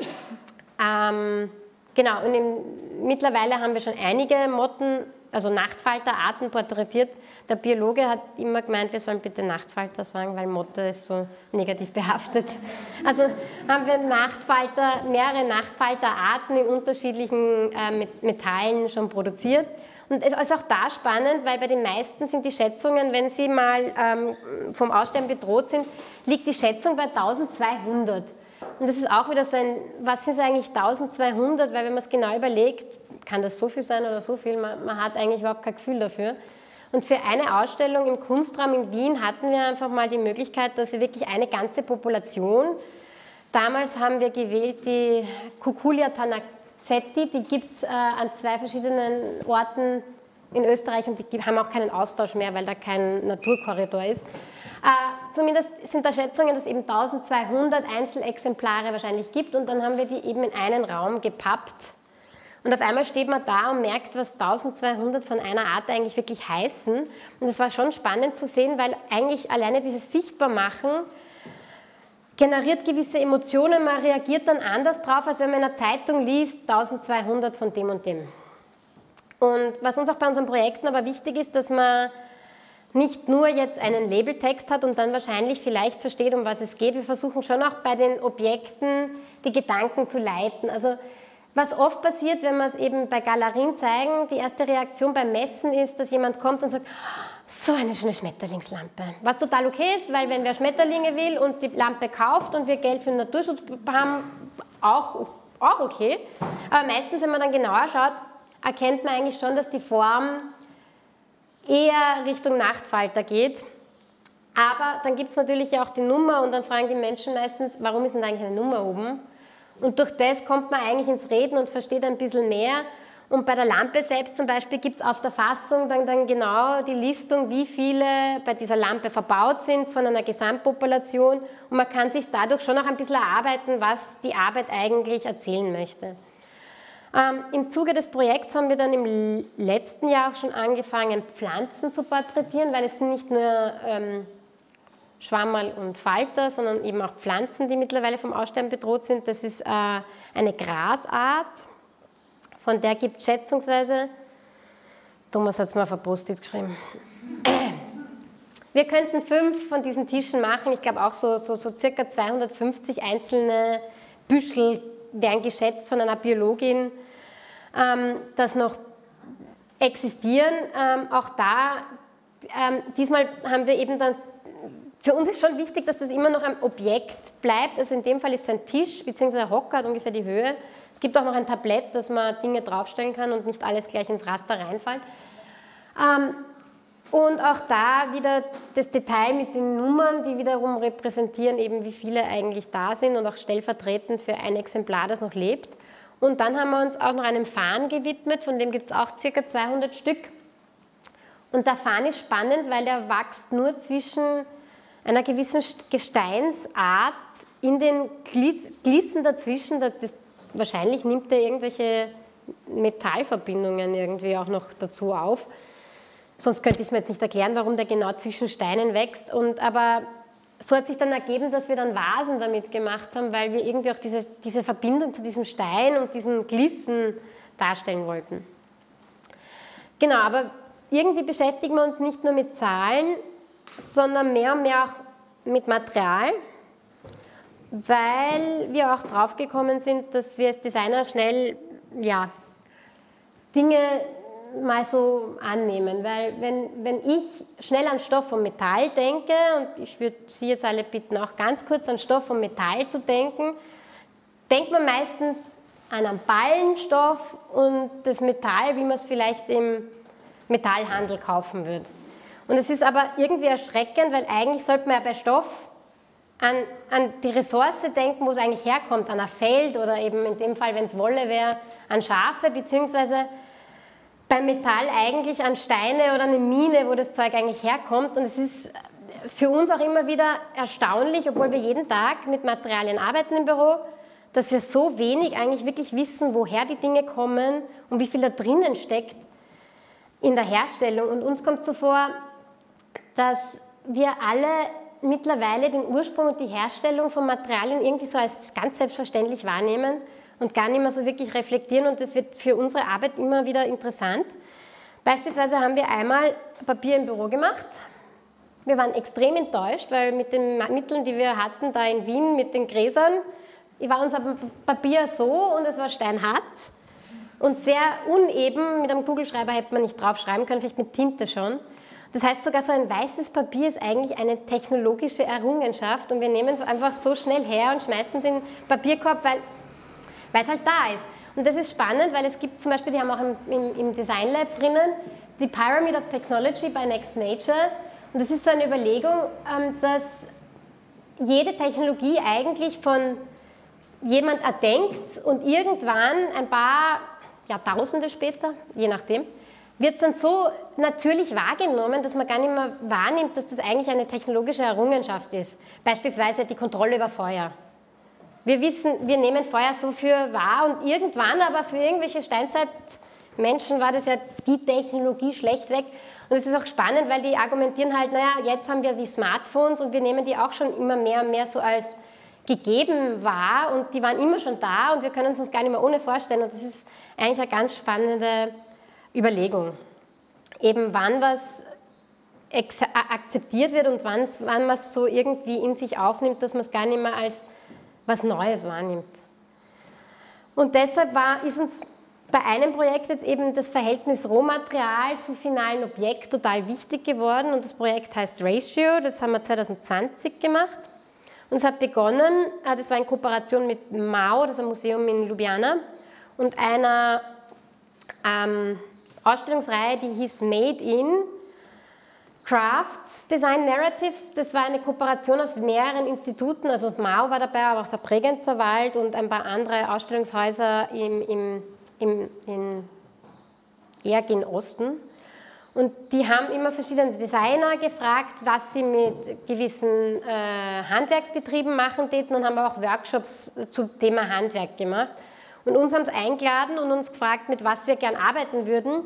Ähm, genau, und mittlerweile haben wir schon einige Motten also Nachtfalterarten porträtiert. Der Biologe hat immer gemeint, wir sollen bitte Nachtfalter sagen, weil Motte ist so negativ behaftet. Also haben wir Nachtfalter, mehrere Nachtfalterarten in unterschiedlichen äh, Metallen schon produziert. Und es ist auch da spannend, weil bei den meisten sind die Schätzungen, wenn sie mal ähm, vom Aussterben bedroht sind, liegt die Schätzung bei 1200. Und das ist auch wieder so ein, was sind eigentlich 1200, weil wenn man es genau überlegt, kann das so viel sein oder so viel, man, man hat eigentlich überhaupt kein Gefühl dafür. Und für eine Ausstellung im Kunstraum in Wien hatten wir einfach mal die Möglichkeit, dass wir wirklich eine ganze Population, damals haben wir gewählt die Cuculia tanacetti, die gibt es äh, an zwei verschiedenen Orten in Österreich und die haben auch keinen Austausch mehr, weil da kein Naturkorridor ist. Äh, zumindest sind da Schätzungen, dass es eben 1200 Einzelexemplare wahrscheinlich gibt und dann haben wir die eben in einen Raum gepappt und auf einmal steht man da und merkt, was 1200 von einer Art eigentlich wirklich heißen. Und das war schon spannend zu sehen, weil eigentlich alleine dieses Sichtbarmachen generiert gewisse Emotionen. Man reagiert dann anders drauf, als wenn man in einer Zeitung liest, 1200 von dem und dem. Und was uns auch bei unseren Projekten aber wichtig ist, dass man nicht nur jetzt einen Labeltext hat und dann wahrscheinlich vielleicht versteht, um was es geht. Wir versuchen schon auch bei den Objekten die Gedanken zu leiten. Also was oft passiert, wenn wir es eben bei Galerien zeigen, die erste Reaktion beim Messen ist, dass jemand kommt und sagt, so eine schöne Schmetterlingslampe. Was total okay ist, weil wenn wer Schmetterlinge will und die Lampe kauft und wir Geld für den Naturschutz haben, auch, auch okay. Aber meistens, wenn man dann genauer schaut, erkennt man eigentlich schon, dass die Form eher Richtung Nachtfalter geht. Aber dann gibt es natürlich auch die Nummer und dann fragen die Menschen meistens, warum ist denn da eigentlich eine Nummer oben? Und durch das kommt man eigentlich ins Reden und versteht ein bisschen mehr. Und bei der Lampe selbst zum Beispiel gibt es auf der Fassung dann, dann genau die Listung, wie viele bei dieser Lampe verbaut sind von einer Gesamtpopulation. Und man kann sich dadurch schon noch ein bisschen erarbeiten, was die Arbeit eigentlich erzählen möchte. Ähm, Im Zuge des Projekts haben wir dann im letzten Jahr auch schon angefangen, Pflanzen zu porträtieren, weil es sind nicht nur ähm, Schwammerl und Falter, sondern eben auch Pflanzen, die mittlerweile vom Aussterben bedroht sind. Das ist äh, eine Grasart, von der gibt es schätzungsweise, Thomas hat es mal verpostet geschrieben, wir könnten fünf von diesen Tischen machen. Ich glaube auch so, so, so circa 250 einzelne Büschel werden geschätzt von einer Biologin, ähm, das noch existieren. Ähm, auch da, ähm, diesmal haben wir eben dann für uns ist schon wichtig, dass das immer noch ein Objekt bleibt. Also in dem Fall ist es ein Tisch bzw. ein Hocker hat ungefähr die Höhe. Es gibt auch noch ein Tablett, dass man Dinge draufstellen kann und nicht alles gleich ins Raster reinfällt. Ähm, Und auch da wieder das Detail mit den Nummern, die wiederum repräsentieren eben, wie viele eigentlich da sind und auch stellvertretend für ein Exemplar, das noch lebt. Und dann haben wir uns auch noch einem Farn gewidmet, von dem gibt es auch ca. 200 Stück. Und der Farn ist spannend, weil der wächst nur zwischen einer gewissen Gesteinsart in den Glissen dazwischen. Das, wahrscheinlich nimmt er irgendwelche Metallverbindungen irgendwie auch noch dazu auf. Sonst könnte ich es mir jetzt nicht erklären, warum der genau zwischen Steinen wächst. Und, aber so hat sich dann ergeben, dass wir dann Vasen damit gemacht haben, weil wir irgendwie auch diese, diese Verbindung zu diesem Stein und diesen Glissen darstellen wollten. Genau, aber irgendwie beschäftigen wir uns nicht nur mit Zahlen, sondern mehr und mehr auch mit Material, weil wir auch draufgekommen sind, dass wir als Designer schnell ja, Dinge mal so annehmen, weil wenn, wenn ich schnell an Stoff und Metall denke, und ich würde Sie jetzt alle bitten, auch ganz kurz an Stoff und Metall zu denken, denkt man meistens an einen Ballenstoff und das Metall, wie man es vielleicht im Metallhandel kaufen würde. Und es ist aber irgendwie erschreckend, weil eigentlich sollte man ja bei Stoff an, an die Ressource denken, wo es eigentlich herkommt, an ein Feld oder eben in dem Fall, wenn es Wolle wäre, an Schafe, beziehungsweise beim Metall eigentlich an Steine oder eine Mine, wo das Zeug eigentlich herkommt. Und es ist für uns auch immer wieder erstaunlich, obwohl wir jeden Tag mit Materialien arbeiten im Büro, dass wir so wenig eigentlich wirklich wissen, woher die Dinge kommen und wie viel da drinnen steckt in der Herstellung. Und uns kommt so vor, dass wir alle mittlerweile den Ursprung und die Herstellung von Materialien irgendwie so als ganz selbstverständlich wahrnehmen und gar nicht mehr so wirklich reflektieren und das wird für unsere Arbeit immer wieder interessant. Beispielsweise haben wir einmal Papier im Büro gemacht. Wir waren extrem enttäuscht, weil mit den Mitteln, die wir hatten da in Wien mit den Gräsern, war unser Papier so und es war steinhart und sehr uneben. Mit einem Kugelschreiber hätte man nicht draufschreiben können, vielleicht mit Tinte schon. Das heißt, sogar so ein weißes Papier ist eigentlich eine technologische Errungenschaft und wir nehmen es einfach so schnell her und schmeißen es in den Papierkorb, weil es halt da ist. Und das ist spannend, weil es gibt zum Beispiel, die haben auch im, im, im Design Lab drinnen, die Pyramid of Technology by Next Nature. Und das ist so eine Überlegung, ähm, dass jede Technologie eigentlich von jemand erdenkt und irgendwann ein paar Jahrtausende später, je nachdem, wird es dann so natürlich wahrgenommen, dass man gar nicht mehr wahrnimmt, dass das eigentlich eine technologische Errungenschaft ist. Beispielsweise die Kontrolle über Feuer. Wir wissen, wir nehmen Feuer so für wahr und irgendwann aber für irgendwelche Steinzeitmenschen war das ja die Technologie schlechtweg. Und es ist auch spannend, weil die argumentieren halt, naja, jetzt haben wir die Smartphones und wir nehmen die auch schon immer mehr und mehr so als gegeben wahr und die waren immer schon da und wir können es uns gar nicht mehr ohne vorstellen. Und das ist eigentlich eine ganz spannende Überlegung. Eben wann was akzeptiert wird und wann, wann man es so irgendwie in sich aufnimmt, dass man es gar nicht mehr als was Neues wahrnimmt. Und deshalb war, ist uns bei einem Projekt jetzt eben das Verhältnis Rohmaterial zu finalen Objekt total wichtig geworden und das Projekt heißt Ratio, das haben wir 2020 gemacht. Und es hat begonnen, äh, das war in Kooperation mit MAU, das ist ein Museum in Ljubljana, und einer ähm, Ausstellungsreihe, die hieß Made in, Crafts Design Narratives, das war eine Kooperation aus mehreren Instituten, also Mao war dabei, aber auch der Bregenzer Wald und ein paar andere Ausstellungshäuser im, im, im, in eher Osten. Und die haben immer verschiedene Designer gefragt, was sie mit gewissen äh, Handwerksbetrieben machen täten und haben auch Workshops zum Thema Handwerk gemacht. Und uns haben sie eingeladen und uns gefragt, mit was wir gern arbeiten würden.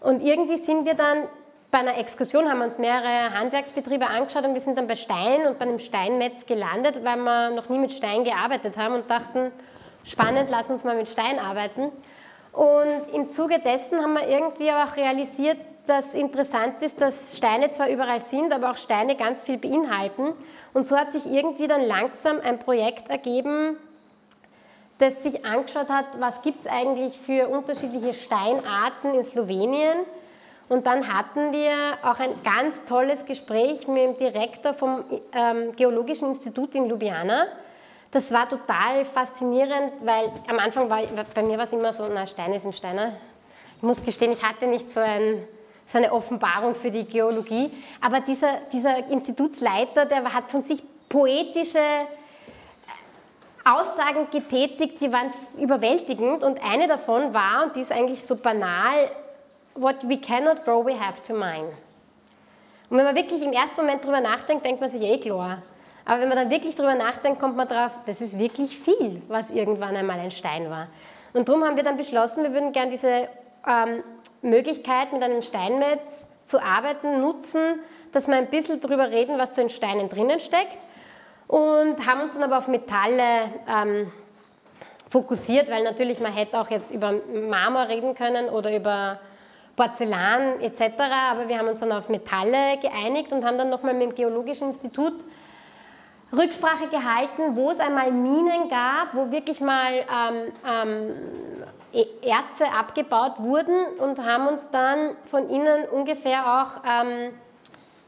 Und irgendwie sind wir dann bei einer Exkursion haben uns mehrere Handwerksbetriebe angeschaut und wir sind dann bei Stein und bei einem Steinmetz gelandet, weil wir noch nie mit Stein gearbeitet haben und dachten, spannend, lass uns mal mit Stein arbeiten. Und im Zuge dessen haben wir irgendwie auch realisiert, dass interessant ist, dass Steine zwar überall sind, aber auch Steine ganz viel beinhalten. Und so hat sich irgendwie dann langsam ein Projekt ergeben, das sich angeschaut hat, was gibt es eigentlich für unterschiedliche Steinarten in Slowenien und dann hatten wir auch ein ganz tolles Gespräch mit dem Direktor vom ähm, Geologischen Institut in Ljubljana. Das war total faszinierend, weil am Anfang war bei mir war es immer so, na Steine sind Steine. Ich muss gestehen, ich hatte nicht so ein ist eine Offenbarung für die Geologie. Aber dieser, dieser Institutsleiter, der hat von sich poetische Aussagen getätigt, die waren überwältigend und eine davon war, und die ist eigentlich so banal, what we cannot grow, we have to mine. Und wenn man wirklich im ersten Moment darüber nachdenkt, denkt man sich, eh klar. Aber wenn man dann wirklich darüber nachdenkt, kommt man drauf, das ist wirklich viel, was irgendwann einmal ein Stein war. Und darum haben wir dann beschlossen, wir würden gerne diese ähm, Möglichkeit, mit einem Steinmetz zu arbeiten, nutzen, dass wir ein bisschen darüber reden, was so in Steinen drinnen steckt und haben uns dann aber auf Metalle ähm, fokussiert, weil natürlich man hätte auch jetzt über Marmor reden können oder über Porzellan etc., aber wir haben uns dann auf Metalle geeinigt und haben dann nochmal mit dem Geologischen Institut Rücksprache gehalten, wo es einmal Minen gab, wo wirklich mal ähm, ähm, e-, Erze abgebaut wurden und haben uns dann von ihnen ungefähr auch ähm,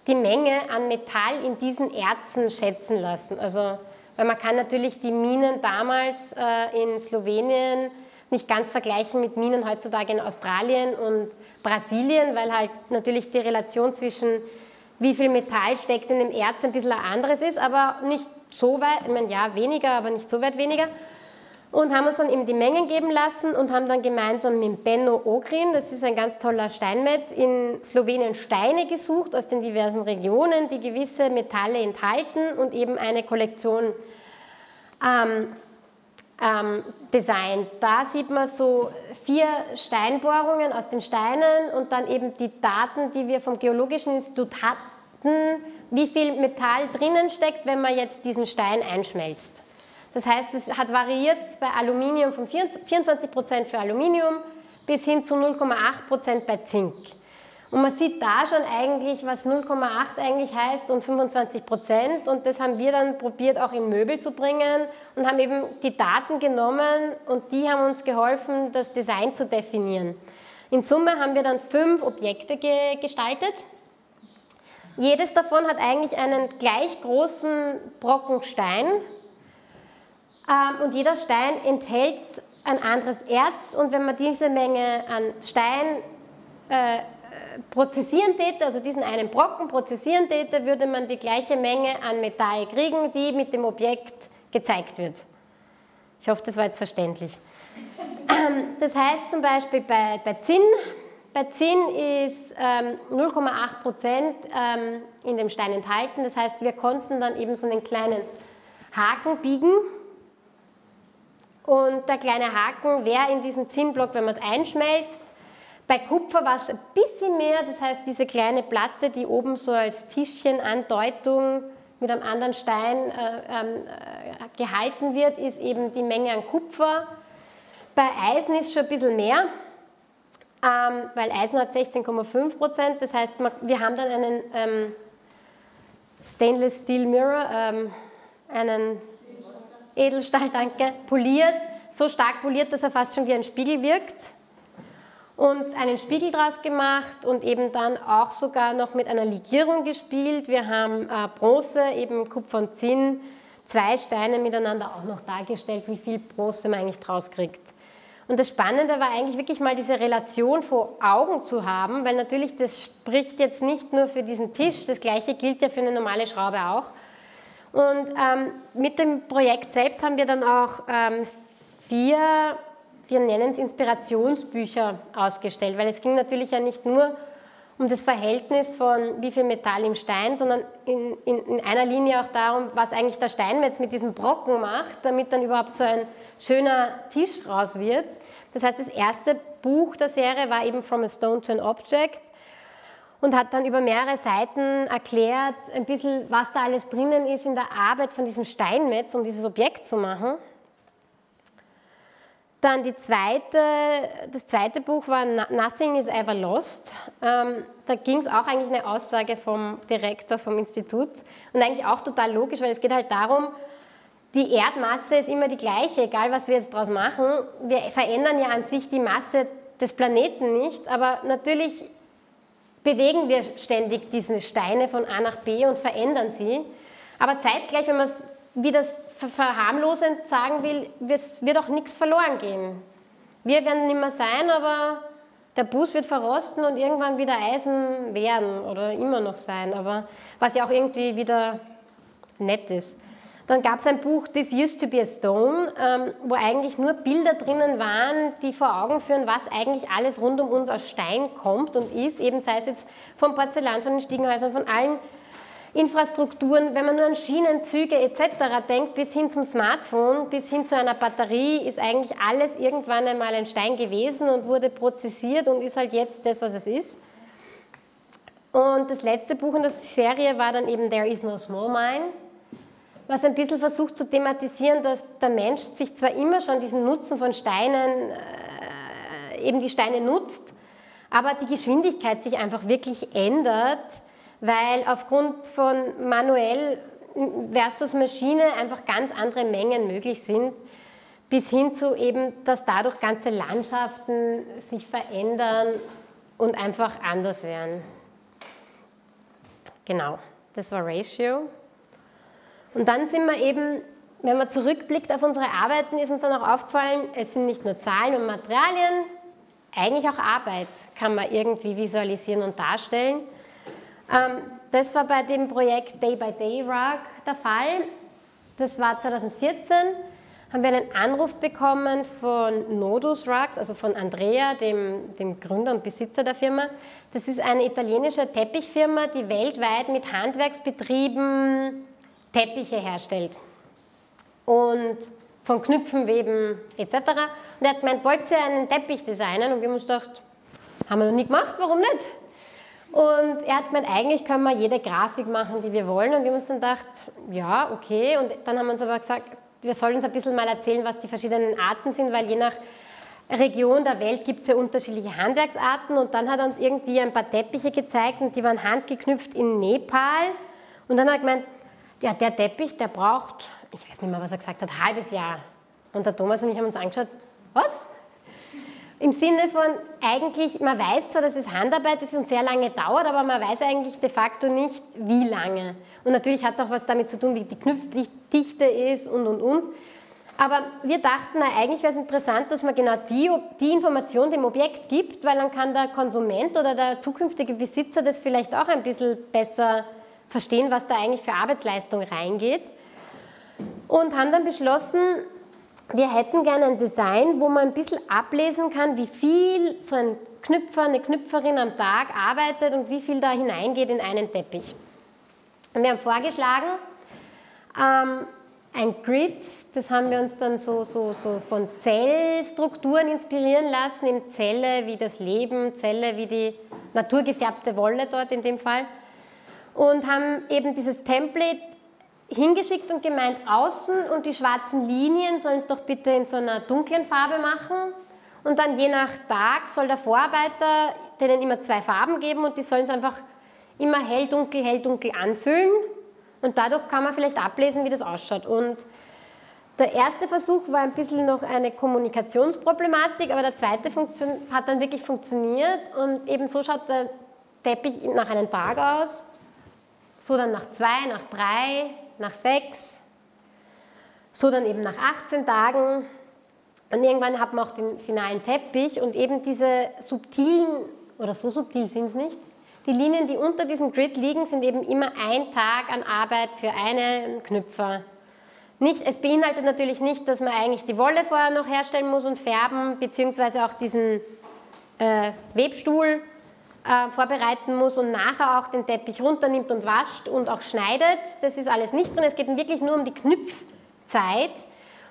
die Menge an Metall in diesen Erzen schätzen lassen. Also, weil man kann natürlich die Minen damals äh, in Slowenien nicht ganz vergleichen mit Minen heutzutage in Australien und Brasilien, weil halt natürlich die Relation zwischen wie viel Metall steckt in dem Erz ein bisschen ein anderes ist, aber nicht so weit, ich meine, ja, weniger, aber nicht so weit weniger und haben uns dann eben die Mengen geben lassen und haben dann gemeinsam mit Benno Ogrin, das ist ein ganz toller Steinmetz, in Slowenien Steine gesucht aus den diversen Regionen, die gewisse Metalle enthalten und eben eine Kollektion ähm, ähm, designt. Da sieht man so vier Steinbohrungen aus den Steinen und dann eben die Daten, die wir vom Geologischen Institut hatten, wie viel Metall drinnen steckt, wenn man jetzt diesen Stein einschmelzt. Das heißt, es hat variiert bei Aluminium von 24% für Aluminium bis hin zu 0,8% bei Zink. Und man sieht da schon eigentlich, was 0,8 eigentlich heißt und 25 Prozent. Und das haben wir dann probiert auch in Möbel zu bringen und haben eben die Daten genommen und die haben uns geholfen, das Design zu definieren. In Summe haben wir dann fünf Objekte ge gestaltet. Jedes davon hat eigentlich einen gleich großen Brocken Stein, und jeder Stein enthält ein anderes Erz und wenn man diese Menge an Stein äh, prozessieren täte, also diesen einen Brocken prozessieren täte, würde man die gleiche Menge an Metall kriegen, die mit dem Objekt gezeigt wird. Ich hoffe, das war jetzt verständlich. Ähm, das heißt zum Beispiel bei, bei Zinn, bei Zinn ist ähm, 0,8 Prozent ähm, in dem Stein enthalten. Das heißt, wir konnten dann eben so einen kleinen Haken biegen und der kleine Haken wäre in diesem Zinnblock, wenn man es einschmelzt. Bei Kupfer war es ein bisschen mehr, das heißt diese kleine Platte, die oben so als Tischchenandeutung mit einem anderen Stein äh, äh, gehalten wird, ist eben die Menge an Kupfer. Bei Eisen ist es schon ein bisschen mehr, ähm, weil Eisen hat 16,5 Prozent. Das heißt, wir haben dann einen ähm, Stainless Steel Mirror, ähm, einen Edelstahl, danke, poliert, so stark poliert, dass er fast schon wie ein Spiegel wirkt. Und einen Spiegel draus gemacht und eben dann auch sogar noch mit einer Legierung gespielt. Wir haben äh, Bronze, eben Kupfer und Zinn, zwei Steine miteinander auch noch dargestellt, wie viel Bronze man eigentlich draus kriegt. Und das Spannende war eigentlich wirklich mal diese Relation vor Augen zu haben, weil natürlich das spricht jetzt nicht nur für diesen Tisch, das gleiche gilt ja für eine normale Schraube auch, und ähm, mit dem Projekt selbst haben wir dann auch ähm, vier, wir nennen es Inspirationsbücher ausgestellt, weil es ging natürlich ja nicht nur um das Verhältnis von wie viel Metall im Stein, sondern in, in, in einer Linie auch darum, was eigentlich der Steinmetz mit diesem Brocken macht, damit dann überhaupt so ein schöner Tisch raus wird. Das heißt, das erste Buch der Serie war eben From a Stone to an Object und hat dann über mehrere Seiten erklärt, ein bisschen, was da alles drinnen ist in der Arbeit von diesem Steinmetz, um dieses Objekt zu machen. Dann die zweite, das zweite Buch war Nothing is Ever Lost. Ähm, da ging es auch eigentlich eine Aussage vom Direktor vom Institut und eigentlich auch total logisch, weil es geht halt darum, die Erdmasse ist immer die gleiche, egal was wir jetzt daraus machen. Wir verändern ja an sich die Masse des Planeten nicht, aber natürlich bewegen wir ständig diese Steine von A nach B und verändern sie. Aber zeitgleich, wenn man es wieder verharmlosend sagen will, wird auch nichts verloren gehen. Wir werden nicht mehr sein, aber der Bus wird verrosten und irgendwann wieder Eisen werden oder immer noch sein, aber was ja auch irgendwie wieder nett ist. Dann gab es ein Buch, This Used to be a Stone, ähm, wo eigentlich nur Bilder drinnen waren, die vor Augen führen, was eigentlich alles rund um uns aus Stein kommt und ist, eben sei es jetzt vom Porzellan, von den Stiegenhäusern, von allen Infrastrukturen, wenn man nur an Schienenzüge etc. denkt, bis hin zum Smartphone, bis hin zu einer Batterie, ist eigentlich alles irgendwann einmal ein Stein gewesen und wurde prozessiert und ist halt jetzt das, was es ist. Und das letzte Buch in der Serie war dann eben There is no small mine, was ein bisschen versucht zu thematisieren, dass der Mensch sich zwar immer schon diesen Nutzen von Steinen, äh, eben die Steine nutzt, aber die Geschwindigkeit sich einfach wirklich ändert weil aufgrund von manuell versus Maschine einfach ganz andere Mengen möglich sind, bis hin zu eben, dass dadurch ganze Landschaften sich verändern und einfach anders werden. Genau, das war Ratio. Und dann sind wir eben, wenn man zurückblickt auf unsere Arbeiten, ist uns dann auch aufgefallen, es sind nicht nur Zahlen und Materialien, eigentlich auch Arbeit kann man irgendwie visualisieren und darstellen. Ähm, das war bei dem Projekt Day by Day Rug der Fall. Das war 2014. Haben wir einen Anruf bekommen von Nodus Rugs, also von Andrea, dem, dem Gründer und Besitzer der Firma. Das ist eine italienische Teppichfirma, die weltweit mit Handwerksbetrieben Teppiche herstellt. Und von Knüpfen, Weben etc. Und er hat gemeint, wollt ihr einen Teppich designen? Und wir haben uns gedacht, haben wir noch nie gemacht, warum nicht? Und er hat gemeint, eigentlich können wir jede Grafik machen, die wir wollen. Und wir haben uns dann gedacht, ja, okay. Und dann haben wir uns aber gesagt, wir sollen uns ein bisschen mal erzählen, was die verschiedenen Arten sind, weil je nach Region der Welt gibt es ja unterschiedliche Handwerksarten. Und dann hat er uns irgendwie ein paar Teppiche gezeigt und die waren handgeknüpft in Nepal. Und dann hat er gemeint, ja, der Teppich, der braucht, ich weiß nicht mehr, was er gesagt hat, ein halbes Jahr. Und der Thomas und ich haben uns angeschaut, was? Im Sinne von, eigentlich, man weiß zwar, dass es Handarbeit ist und sehr lange dauert, aber man weiß eigentlich de facto nicht, wie lange. Und natürlich hat es auch was damit zu tun, wie die Knüpfdichte ist und, und, und. Aber wir dachten, eigentlich wäre es interessant, dass man genau die, die Information dem Objekt gibt, weil dann kann der Konsument oder der zukünftige Besitzer das vielleicht auch ein bisschen besser verstehen, was da eigentlich für Arbeitsleistung reingeht. Und haben dann beschlossen, wir hätten gerne ein Design, wo man ein bisschen ablesen kann, wie viel so ein Knüpfer, eine Knüpferin am Tag arbeitet und wie viel da hineingeht in einen Teppich. Und wir haben vorgeschlagen, ähm, ein Grid, das haben wir uns dann so, so, so von Zellstrukturen inspirieren lassen, in Zelle wie das Leben, Zelle wie die naturgefärbte Wolle dort in dem Fall. Und haben eben dieses Template hingeschickt und gemeint, außen und die schwarzen Linien sollen es doch bitte in so einer dunklen Farbe machen. Und dann je nach Tag soll der Vorarbeiter denen immer zwei Farben geben und die sollen es einfach immer hell, dunkel, hell, dunkel anfüllen. Und dadurch kann man vielleicht ablesen, wie das ausschaut. Und der erste Versuch war ein bisschen noch eine Kommunikationsproblematik, aber der zweite Funktion hat dann wirklich funktioniert. Und eben so schaut der Teppich nach einem Tag aus, so dann nach zwei, nach drei, nach sechs, so dann eben nach 18 Tagen. Und irgendwann hat man auch den finalen Teppich und eben diese subtilen, oder so subtil sind es nicht, die Linien, die unter diesem Grid liegen, sind eben immer ein Tag an Arbeit für einen Knüpfer. Nicht, es beinhaltet natürlich nicht, dass man eigentlich die Wolle vorher noch herstellen muss und färben, beziehungsweise auch diesen äh, Webstuhl äh, vorbereiten muss und nachher auch den Teppich runternimmt und wascht und auch schneidet. Das ist alles nicht drin. Es geht wirklich nur um die Knüpfzeit.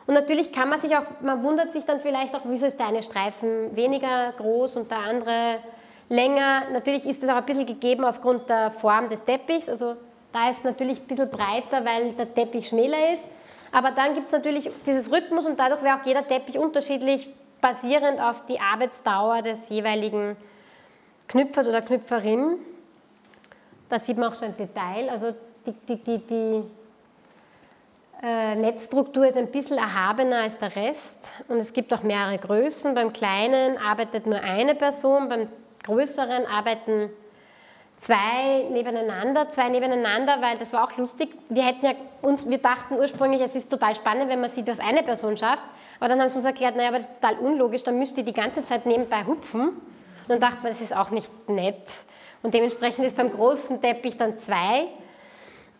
Und natürlich kann man sich auch, man wundert sich dann vielleicht auch, wieso ist der eine Streifen weniger groß und der andere länger. Natürlich ist das auch ein bisschen gegeben aufgrund der Form des Teppichs. Also da ist es natürlich ein bisschen breiter, weil der Teppich schmäler ist. Aber dann gibt es natürlich dieses Rhythmus und dadurch wäre auch jeder Teppich unterschiedlich, basierend auf die Arbeitsdauer des jeweiligen Knüpfers oder Knüpferin. Da sieht man auch so ein Detail. Also die, die, die, die äh, Netzstruktur ist ein bisschen erhabener als der Rest und es gibt auch mehrere Größen. Beim kleinen arbeitet nur eine Person, beim größeren arbeiten zwei nebeneinander, zwei nebeneinander, weil das war auch lustig. Wir hätten ja uns, wir dachten ursprünglich, es ist total spannend, wenn man sieht, was eine Person schafft, aber dann haben sie uns erklärt, naja, aber das ist total unlogisch, dann müsst ihr die ganze Zeit nebenbei hupfen dann dachte man, das ist auch nicht nett. Und dementsprechend ist beim großen Teppich dann zwei.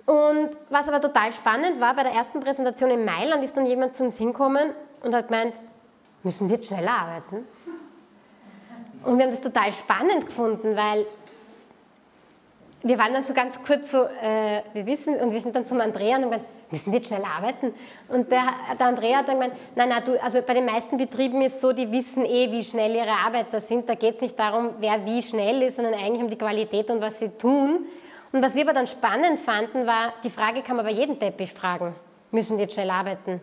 Und was aber total spannend war, bei der ersten Präsentation in Mailand ist dann jemand zu uns hinkommen und hat gemeint, müssen wir jetzt schneller arbeiten? Und wir haben das total spannend gefunden, weil wir waren dann so ganz kurz so, äh, wir wissen, und wir sind dann zum Andrea und haben gesagt, müssen wir jetzt schnell arbeiten? Und der, der Andrea hat dann gemeint, nein, nein, du, also bei den meisten Betrieben ist es so, die wissen eh, wie schnell ihre Arbeiter sind. Da geht es nicht darum, wer wie schnell ist, sondern eigentlich um die Qualität und was sie tun. Und was wir aber dann spannend fanden, war, die Frage kann man bei jedem Teppich fragen, müssen die jetzt schnell arbeiten?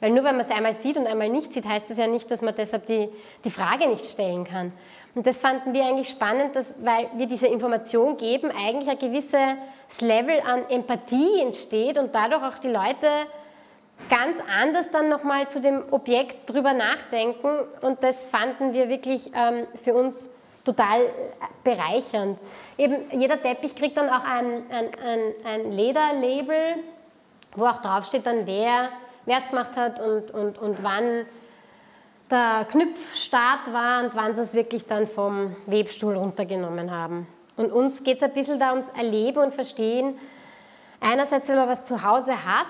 Weil nur weil man es einmal sieht und einmal nicht sieht, heißt das ja nicht, dass man deshalb die, die Frage nicht stellen kann. Und das fanden wir eigentlich spannend, dass, weil wir diese Information geben, eigentlich ein gewisses Level an Empathie entsteht und dadurch auch die Leute ganz anders dann nochmal zu dem Objekt drüber nachdenken. Und das fanden wir wirklich ähm, für uns total bereichernd. Eben jeder Teppich kriegt dann auch ein, ein, ein, ein Lederlabel, wo auch draufsteht dann, wer es gemacht hat und, und, und wann der Knüpfstart war und wann sie es wirklich dann vom Webstuhl runtergenommen haben. Und uns geht es ein bisschen da ums Erleben und Verstehen. Einerseits, wenn man was zu Hause hat,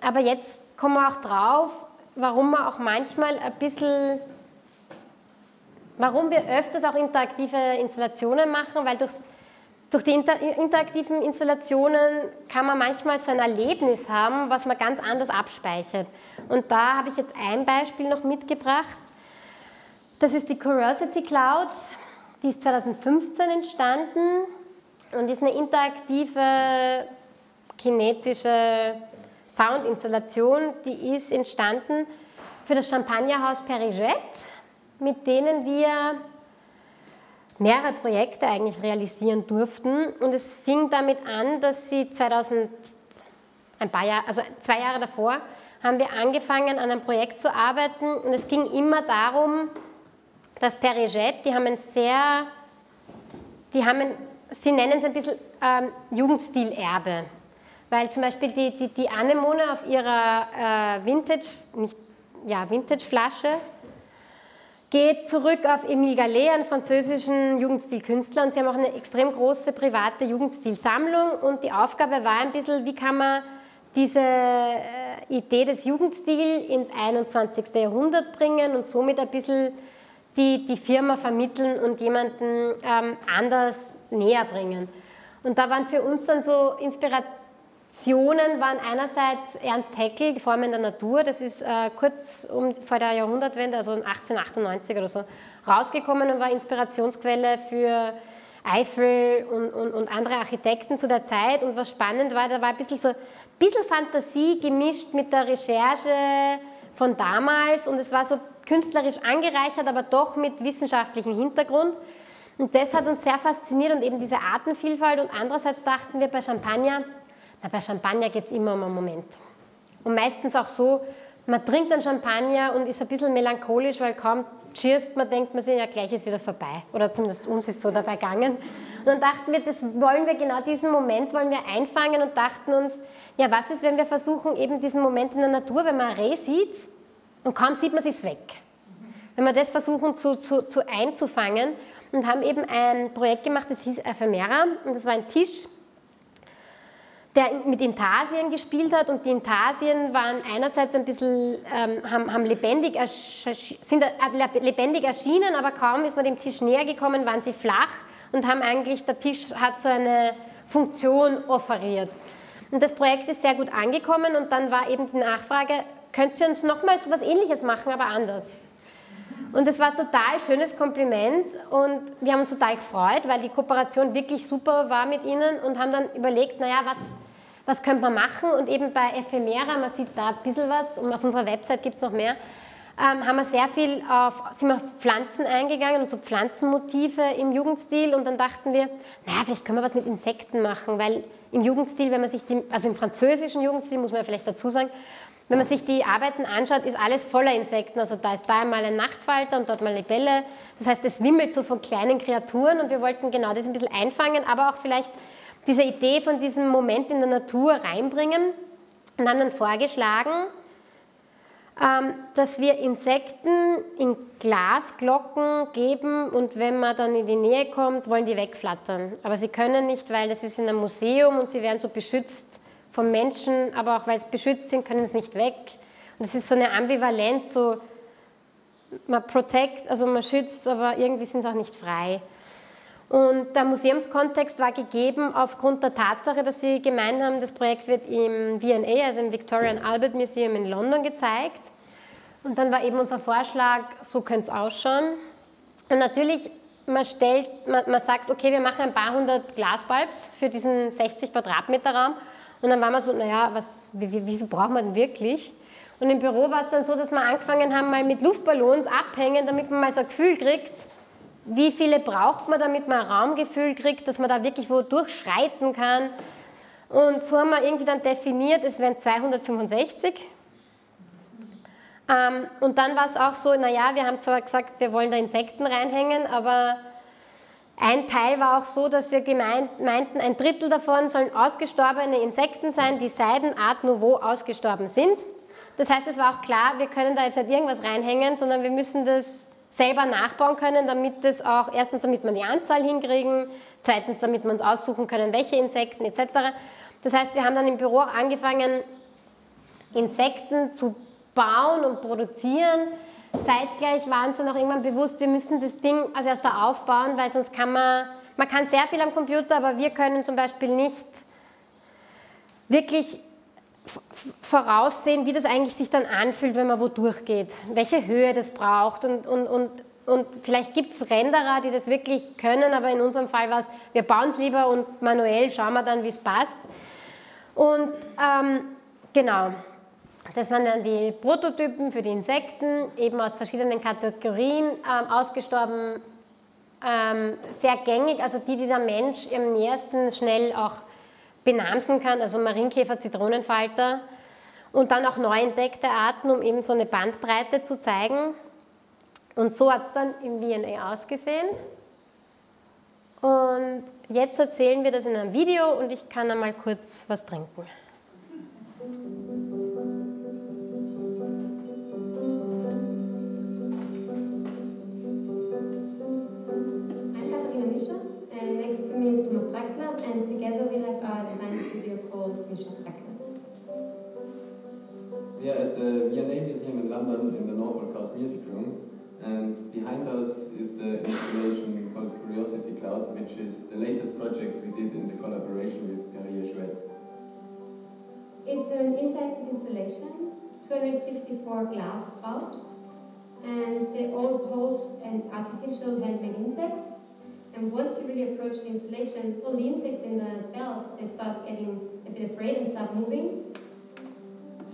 aber jetzt kommen wir auch drauf, warum man auch manchmal ein bisschen, warum wir öfters auch interaktive Installationen machen, weil durchs durch die interaktiven Installationen kann man manchmal so ein Erlebnis haben, was man ganz anders abspeichert. Und da habe ich jetzt ein Beispiel noch mitgebracht. Das ist die Curiosity Cloud. Die ist 2015 entstanden und ist eine interaktive kinetische Soundinstallation. Die ist entstanden für das Champagnerhaus Periget, mit denen wir mehrere Projekte eigentlich realisieren durften. Und es fing damit an, dass sie 2000, ein paar Jahre, also zwei Jahre davor, haben wir angefangen, an einem Projekt zu arbeiten. Und es ging immer darum, dass Periget, die haben ein sehr, die haben sie nennen es ein bisschen ähm, Jugendstilerbe. Weil zum Beispiel die, die, die Anemone auf ihrer äh, Vintage, nicht, ja, Vintage-Flasche geht zurück auf Emile Gallet, einen französischen Jugendstilkünstler, und sie haben auch eine extrem große private Jugendstilsammlung. Und die Aufgabe war ein bisschen, wie kann man diese äh, Idee des Jugendstils ins 21. Jahrhundert bringen und somit ein bisschen die, die Firma vermitteln und jemanden ähm, anders näher bringen. Und da waren für uns dann so Inspirationen Optionen waren einerseits Ernst Haeckel, die Formen der Natur, das ist äh, kurz um, vor der Jahrhundertwende, also 1898 oder so, rausgekommen und war Inspirationsquelle für Eiffel und, und, und, andere Architekten zu der Zeit. Und was spannend war, da war ein bisschen so ein bisschen Fantasie gemischt mit der Recherche von damals und es war so künstlerisch angereichert, aber doch mit wissenschaftlichem Hintergrund. Und das hat uns sehr fasziniert und eben diese Artenvielfalt. Und andererseits dachten wir bei Champagner, na, bei Champagner geht es immer um einen Moment. Und meistens auch so, man trinkt dann Champagner und ist ein bisschen melancholisch, weil kaum cheerst man, denkt man sich, ja, gleich ist wieder vorbei. Oder zumindest uns ist so dabei gegangen. Und dann dachten wir, das wollen wir, genau diesen Moment wollen wir einfangen und dachten uns, ja, was ist, wenn wir versuchen, eben diesen Moment in der Natur, wenn man ein Reh sieht und kaum sieht man es, ist weg. Wenn wir das versuchen zu, zu, zu einzufangen und haben eben ein Projekt gemacht, das hieß Ephemera und das war ein Tisch, der mit Intarsien gespielt hat und die Intarsien waren einerseits ein bisschen, ähm, haben, haben lebendig sind äh, lebendig erschienen, aber kaum ist man dem Tisch näher gekommen, waren sie flach und haben eigentlich, der Tisch hat so eine Funktion offeriert. Und das Projekt ist sehr gut angekommen und dann war eben die Nachfrage, könnt ihr uns nochmal so etwas Ähnliches machen, aber anders? Und es war total schönes Kompliment und wir haben uns total gefreut, weil die Kooperation wirklich super war mit ihnen und haben dann überlegt, naja, was, was könnte man machen? Und eben bei Ephemera, man sieht da ein bisschen was und auf unserer Website gibt es noch mehr, ähm, haben wir sehr viel auf, sind wir auf Pflanzen eingegangen und so Pflanzenmotive im Jugendstil und dann dachten wir, naja, vielleicht können wir was mit Insekten machen, weil im Jugendstil, wenn man sich die, also im französischen Jugendstil muss man ja vielleicht dazu sagen, wenn man sich die Arbeiten anschaut, ist alles voller Insekten. Also da ist da einmal ein Nachtfalter und dort mal eine Bälle. Das heißt, es wimmelt so von kleinen Kreaturen und wir wollten genau das ein bisschen einfangen, aber auch vielleicht diese Idee von diesem Moment in der Natur reinbringen und haben dann vorgeschlagen, ähm, dass wir Insekten in Glasglocken geben und wenn man dann in die Nähe kommt, wollen die wegflattern. Aber sie können nicht, weil das ist in einem Museum und sie werden so beschützt vom Menschen, aber auch weil sie beschützt sind, können sie nicht weg. Und das ist so eine Ambivalenz, so man protect, also man schützt, aber irgendwie sind sie auch nicht frei. Und der Museumskontext war gegeben aufgrund der Tatsache, dass sie gemeint haben, das Projekt wird im V&A, also im Victoria and Albert Museum in London gezeigt. Und dann war eben unser Vorschlag, so könnte es ausschauen. Und natürlich, man, stellt, man, man sagt, okay, wir machen ein paar hundert Glasbulbs für diesen 60 Quadratmeter Raum. Und dann war man so, naja, was, wie, wie, wie viel braucht man denn wirklich? Und im Büro war es dann so, dass wir angefangen haben, mal mit Luftballons abhängen, damit man mal so ein Gefühl kriegt, wie viele braucht man, damit man ein Raumgefühl kriegt, dass man da wirklich wo durchschreiten kann. Und so haben wir irgendwie dann definiert, es wären 265. Ähm, und dann war es auch so, naja, wir haben zwar gesagt, wir wollen da Insekten reinhängen, aber ein Teil war auch so, dass wir gemeint, meinten, ein Drittel davon sollen ausgestorbene Insekten sein, die seit Art Nouveau ausgestorben sind. Das heißt, es war auch klar, wir können da jetzt nicht irgendwas reinhängen, sondern wir müssen das selber nachbauen können, damit das auch, erstens damit wir die Anzahl hinkriegen, zweitens damit wir uns aussuchen können, welche Insekten etc. Das heißt, wir haben dann im Büro auch angefangen, Insekten zu bauen und produzieren. Zeitgleich waren uns dann auch irgendwann bewusst, wir müssen das Ding als erster aufbauen, weil sonst kann man, man kann sehr viel am Computer, aber wir können zum Beispiel nicht wirklich voraussehen, wie das eigentlich sich dann anfühlt, wenn man wo durchgeht, welche Höhe das braucht und, und, und, und vielleicht gibt es Renderer, die das wirklich können, aber in unserem Fall war es, wir bauen es lieber und manuell schauen wir dann, wie es passt. Und ähm, genau, das waren dann die Prototypen für die Insekten, eben aus verschiedenen Kategorien ähm, ausgestorben, ähm, sehr gängig, also die, die der Mensch am nächsten schnell auch benamsen kann, also Marienkäfer, Zitronenfalter und dann auch neu entdeckte Arten, um eben so eine Bandbreite zu zeigen. Und so hat es dann im VNA ausgesehen. Und jetzt erzählen wir das in einem Video und ich kann einmal kurz was trinken. Interactive installation, 264 glass bulbs, and they all host an artificial handmade insect. And once you really approach the installation, all the insects in the cells, they start getting a bit afraid and start moving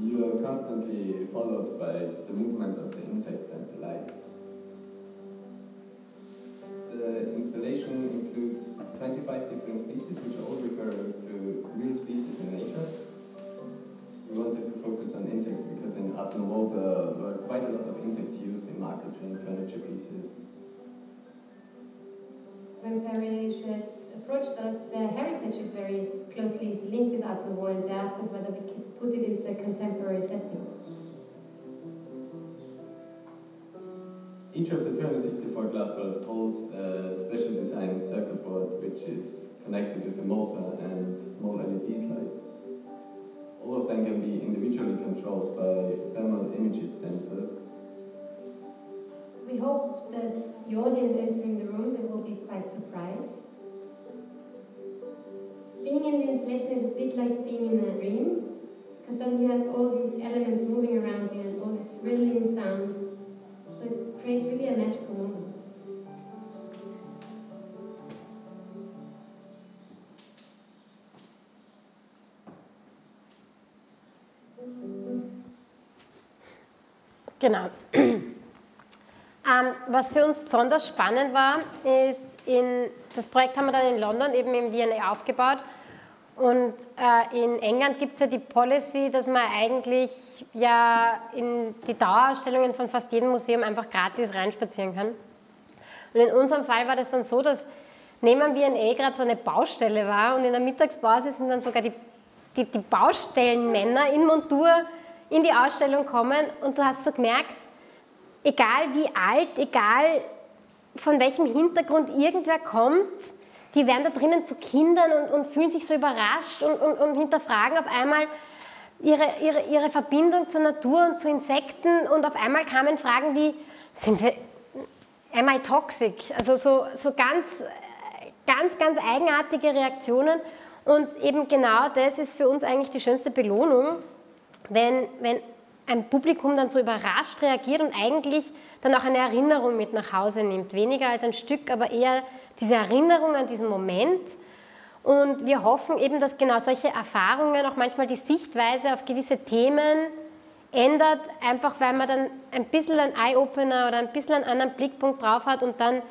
you are constantly followed by the movement of the insects and the light. The installation includes 25 different species, which are all refer to real species in nature. We wanted to focus on insects because in Art Nouveau there were quite a lot of insects used in marquetry and furniture pieces. When Paris approached us, their heritage is very closely linked with Art Nouveau and they asked us whether we could put it into a contemporary setting. Each of the 264 glass bulbs holds a special designed circuit board which is connected with a motor and small LED lights. All of them can be individually controlled by thermal images sensors. We hope that the audience entering the room they will be quite surprised. Being in the installation is a bit like being in a dream. Because then you have all these elements moving around you and all this thrilling sound. So it creates really a magical moment. Genau. Ähm, was für uns besonders spannend war, ist, in, das Projekt haben wir dann in London eben im VNA aufgebaut und äh, in England gibt es ja die Policy, dass man eigentlich ja in die Dauerausstellungen von fast jedem Museum einfach gratis reinspazieren kann. Und in unserem Fall war das dann so, dass neben wir VNA gerade so eine Baustelle war und in der Mittagspause sind dann sogar die, die, die Baustellenmänner in Montur in die Ausstellung kommen und du hast so gemerkt, egal wie alt, egal von welchem Hintergrund irgendwer kommt, die werden da drinnen zu Kindern und, und fühlen sich so überrascht und, und, und hinterfragen auf einmal ihre, ihre, ihre Verbindung zur Natur und zu Insekten und auf einmal kamen Fragen wie, sind wir, am I toxic? Also so, so ganz, ganz, ganz eigenartige Reaktionen und eben genau das ist für uns eigentlich die schönste Belohnung, wenn, wenn ein Publikum dann so überrascht reagiert und eigentlich dann auch eine Erinnerung mit nach Hause nimmt. Weniger als ein Stück, aber eher diese Erinnerung an diesen Moment. Und wir hoffen eben, dass genau solche Erfahrungen auch manchmal die Sichtweise auf gewisse Themen ändert, einfach weil man dann ein bisschen einen Eye-Opener oder ein bisschen einen anderen Blickpunkt drauf hat und dann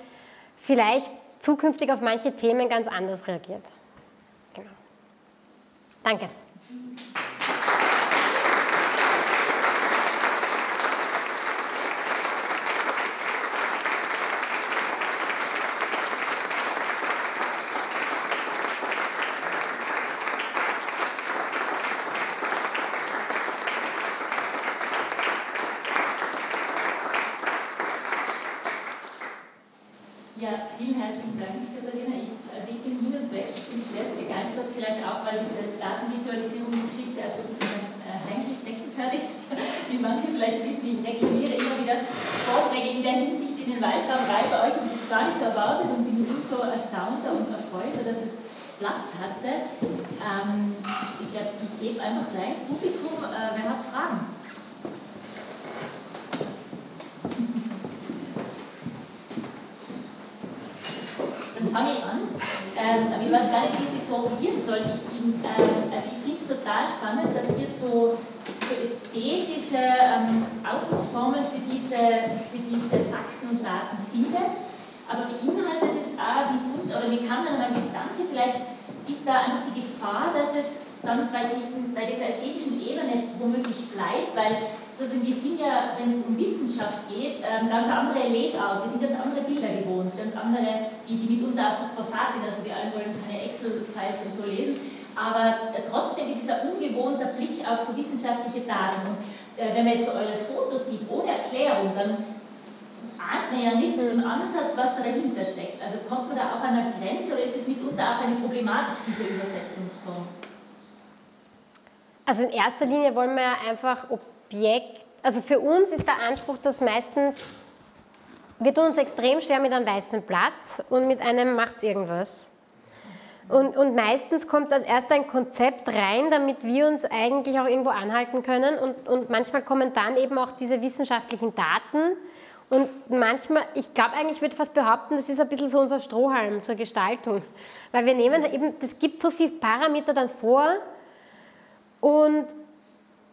vielleicht zukünftig auf manche Themen ganz anders reagiert. Genau. Danke. Platz hatte. Ähm, ich glaube, ich gebe einfach gleich ins Publikum. Äh, wer hat Fragen? Dann fange ich an. Ähm, aber ich weiß gar nicht, wie ich sie formulieren soll. Ich, äh, also ich finde es total spannend, dass ihr so, so ästhetische ähm, Ausdrucksformen für diese, für diese Fakten und Daten findet aber beinhaltet es auch, wie tut, oder wie kam dann mein Gedanke, vielleicht ist da einfach die Gefahr, dass es dann bei, diesen, bei dieser ästhetischen Ebene womöglich bleibt, weil sozusagen wir sind ja, wenn es um Wissenschaft geht, ähm, ganz andere Lesart, wir sind ganz andere Bilder gewohnt, ganz andere, die, die mitunter auch furchtbar fad sind, also wir alle wollen keine Excel-Files und so lesen, aber äh, trotzdem ist es ein ungewohnter Blick auf so wissenschaftliche Daten. Und äh, wenn man jetzt so eure Fotos sieht, ohne Erklärung, dann ahnt man ja nicht im Ansatz, was da dahinter steckt. Also kommt man da auch an eine Grenze oder ist es mitunter auch eine Problematik, diese Übersetzungsform? Also in erster Linie wollen wir ja einfach Objekt, also für uns ist der Anspruch, dass meistens, wir tun uns extrem schwer mit einem weißen Blatt und mit einem macht's irgendwas. Und, und, meistens kommt als erst ein Konzept rein, damit wir uns eigentlich auch irgendwo anhalten können. Und, und manchmal kommen dann eben auch diese wissenschaftlichen Daten, und manchmal, ich glaube eigentlich, ich würde fast behaupten, das ist ein bisschen so unser Strohhalm zur Gestaltung. Weil wir nehmen eben, das gibt so viele Parameter dann vor und,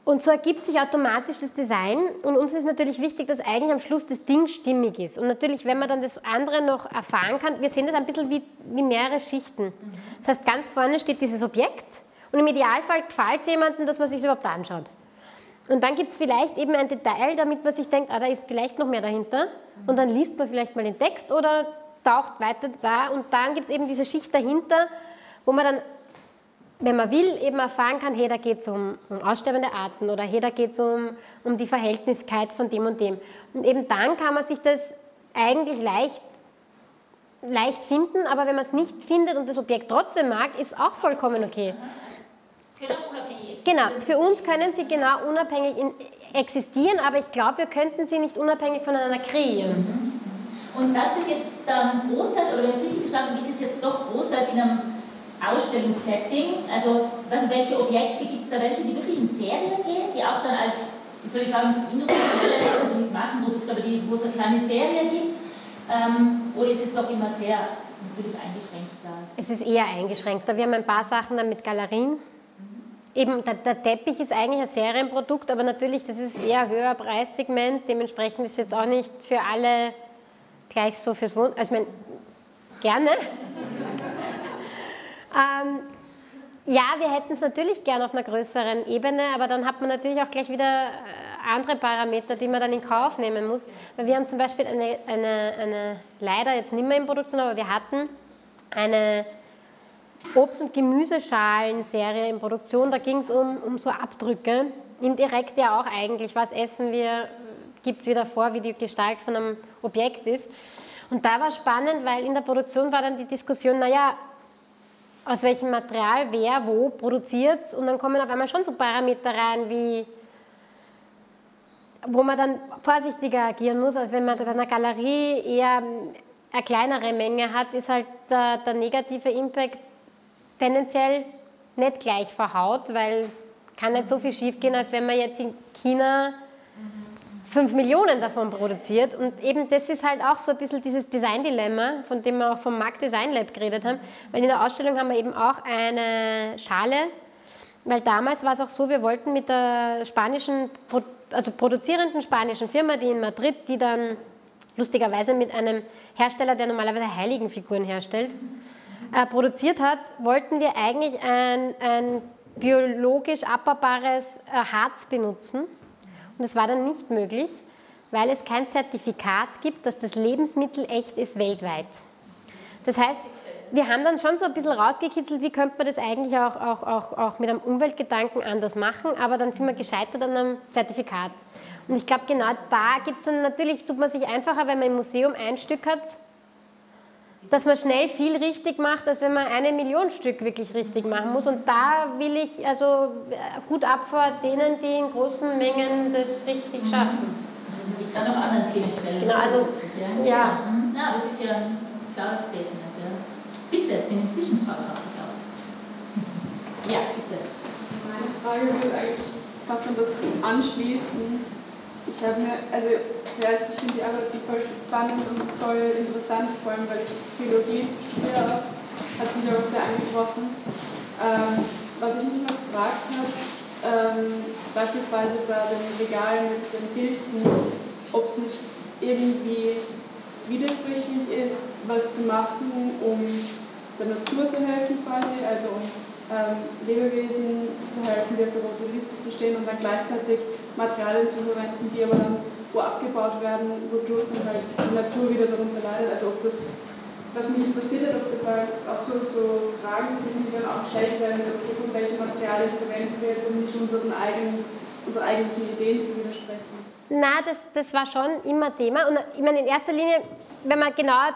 und so ergibt sich automatisch das Design. Und uns ist natürlich wichtig, dass eigentlich am Schluss das Ding stimmig ist. Und natürlich, wenn man dann das andere noch erfahren kann, wir sehen das ein bisschen wie, wie mehrere Schichten. Das heißt, ganz vorne steht dieses Objekt und im Idealfall gefällt es jemandem, dass man sich überhaupt anschaut. Und dann gibt es vielleicht eben ein Detail, damit man sich denkt, ah, da ist vielleicht noch mehr dahinter. Und dann liest man vielleicht mal den Text oder taucht weiter da. Und dann gibt es eben diese Schicht dahinter, wo man dann, wenn man will, eben erfahren kann, hey, da geht es um, um, aussterbende Arten oder hey, da geht es um, um die Verhältniskeit von dem und dem. Und eben dann kann man sich das eigentlich leicht, leicht finden, aber wenn man es nicht findet und das Objekt trotzdem mag, ist auch vollkommen okay. Genau, Genau, für uns können sie genau unabhängig existieren, aber ich glaube, wir könnten sie nicht unabhängig voneinander kreieren. Und dass das jetzt dann großteils, oder wenn ich es richtig verstanden habe, ist es jetzt doch großteils in einem Ausstellungssetting, also welche Objekte gibt es da, welche, die wirklich in Serie gehen, die auch dann als, wie soll ich sagen, industrielle, also mit Massenprodukt, aber die, wo es eine kleine Serie gibt, ähm, oder ist es doch immer sehr eingeschränkt da? Es ist eher eingeschränkter. Wir haben ein paar Sachen dann mit Galerien Eben, der, der, Teppich ist eigentlich ein Serienprodukt, aber natürlich, das ist eher höher Preissegment, dementsprechend ist jetzt auch nicht für alle gleich so fürs Wohnen. Also, ich meine, gerne. Ähm, ja, wir hätten es natürlich gern auf einer größeren Ebene, aber dann hat man natürlich auch gleich wieder äh, andere Parameter, die man dann in Kauf nehmen muss. Weil wir haben zum Beispiel eine, eine, eine leider jetzt nicht mehr in Produktion, aber wir hatten eine Obst- und Gemüseschalen-Serie in Produktion. Da ging es um, um so Abdrücke. indirekt ja auch eigentlich, was essen wir, gibt wieder vor, wie die Gestalt von einem Objekt ist. Und da war spannend, weil in der Produktion war dann die Diskussion, naja, aus welchem Material wer wo produziert. Und dann kommen auf einmal schon so Parameter rein wie wo man dann vorsichtiger agieren muss, als wenn man bei einer Galerie eher eine kleinere Menge hat, ist halt der, der negative Impact tendenziell nicht gleich verhaut, weil kann nicht so viel schief gehen, als wenn man jetzt in China 5 Millionen davon produziert. Und eben das ist halt auch so ein bisschen dieses Design-Dilemma, von dem wir auch vom Markt Design Lab geredet haben. Weil in der Ausstellung haben wir eben auch eine Schale, weil damals war es auch so, wir wollten mit der spanischen, also produzierenden spanischen Firma, die in Madrid, die dann lustigerweise mit einem Hersteller, der normalerweise Heiligenfiguren herstellt, äh, produziert hat, wollten wir eigentlich ein, ein biologisch abbaubares äh, Harz benutzen und es war dann nicht möglich, weil es kein Zertifikat gibt, dass das Lebensmittel echt ist weltweit. Das heißt, wir haben dann schon so ein bisschen rausgekitzelt, wie könnte man das eigentlich auch, auch, auch, auch mit einem Umweltgedanken anders machen, aber dann sind wir gescheitert an einem Zertifikat. Und ich glaube, genau da gibt es dann natürlich, tut man sich einfacher, wenn man im Museum ein Stück hat, dass man schnell viel richtig macht, als wenn man eine Million Stück wirklich richtig machen muss. Und da will ich also gut ab vor denen, die in großen Mengen das richtig mhm. schaffen. Dass man sich dann auch anderen Themen stellen Genau, also, ja. Ja, mhm. ja das ist ja ein klares Statement. Ja. Bitte, es sind inzwischen Fragen aufgetaucht. Ja, bitte. Meine Frage würde eigentlich fast an das anschließen ich habe mir, also zuerst, ich finde die Arbeit voll spannend und voll interessant, vor allem weil ich Theologie studiere, hat es mich auch sehr angesprochen. Ähm, was ich mich noch gefragt habe, ähm, beispielsweise bei den Regalen mit den Pilzen, ob es nicht irgendwie widersprüchlich ist, was zu machen, um der Natur zu helfen quasi, also um Lebewesen zu helfen, die auf der roten Liste zu stehen und dann gleichzeitig Materialien zu verwenden, die aber dann wo abgebaut werden, wodurch dann halt die Natur wieder darunter leidet. Also ob das, was mich interessiert hat, ob das halt auch so, so Fragen sind, die dann auch gestellt werden, so okay, von welchen Materialien verwenden wir jetzt, um nicht unseren eigenen, unseren eigentlichen Ideen zu widersprechen. Na, das, das war schon immer Thema. Und ich meine, in erster Linie, wenn man genau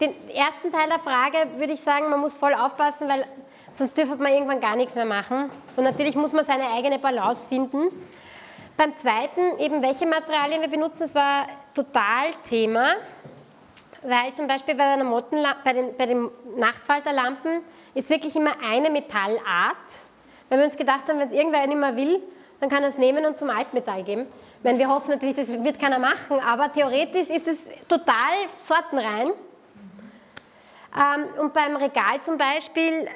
den ersten Teil der Frage würde ich sagen, man muss voll aufpassen, weil sonst dürfte man irgendwann gar nichts mehr machen. Und natürlich muss man seine eigene Balance finden. Beim zweiten, eben welche Materialien wir benutzen, das war total Thema, weil zum Beispiel bei, einer bei, den, bei den Nachtfalterlampen ist wirklich immer eine Metallart. Weil wir uns gedacht haben, wenn es irgendwer nicht mehr will, dann kann er es nehmen und zum Altmetall geben. Ich meine, wir hoffen natürlich, das wird keiner machen, aber theoretisch ist es total sortenrein. Ähm, und beim Regal zum Beispiel,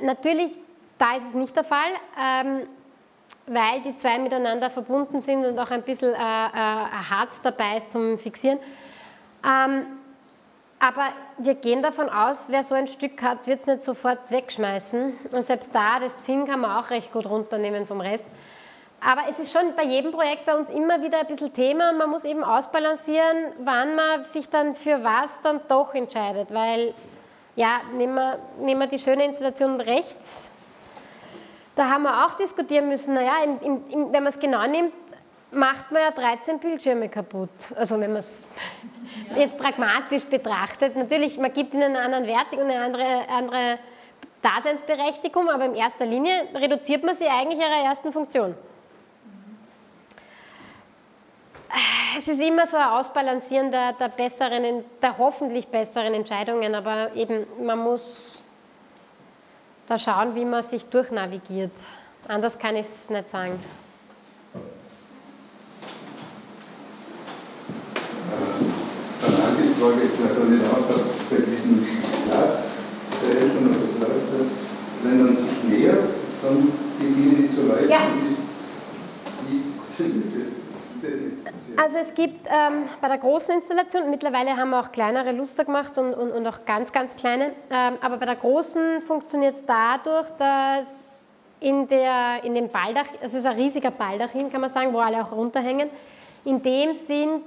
natürlich, da ist es nicht der Fall. Ähm, weil die zwei miteinander verbunden sind und auch ein bisschen äh, äh, Harz dabei ist zum Fixieren. Ähm, aber wir gehen davon aus, wer so ein Stück hat, wird es nicht sofort wegschmeißen. Und selbst da, das Zinn kann man auch recht gut runternehmen vom Rest. Aber es ist schon bei jedem Projekt bei uns immer wieder ein bisschen Thema man muss eben ausbalancieren, wann man sich dann für was dann doch entscheidet. Weil, ja, nehmen wir, nehmen wir die schöne Installation rechts da haben wir auch diskutieren müssen, naja, in, in, in, wenn man es genau nimmt, macht man ja 13 Bildschirme kaputt. Also wenn man es ja. jetzt pragmatisch betrachtet. Natürlich, man gibt ihnen einen anderen Wert und eine andere, andere Daseinsberechtigung, aber in erster Linie reduziert man sie eigentlich ihrer ersten Funktion. Es ist immer so ein Ausbalancieren der, der, besseren, der hoffentlich besseren Entscheidungen, aber eben man muss da schauen, wie man sich durchnavigiert. Anders kann ich es nicht sagen. Danke, ich frage natürlich auch bei diesen Glashelfen oder Glas, wenn man sich nähert, dann beginnen die zu leuchten. Ja. Wie funktioniert das? Also es gibt ähm, bei der großen Installation, mittlerweile haben wir auch kleinere Luster gemacht und, und, und auch ganz, ganz kleine, ähm, aber bei der großen funktioniert es dadurch, dass in, der, in dem Baldach, es ist ein riesiger Baldachin, kann man sagen, wo alle auch runterhängen, in dem sind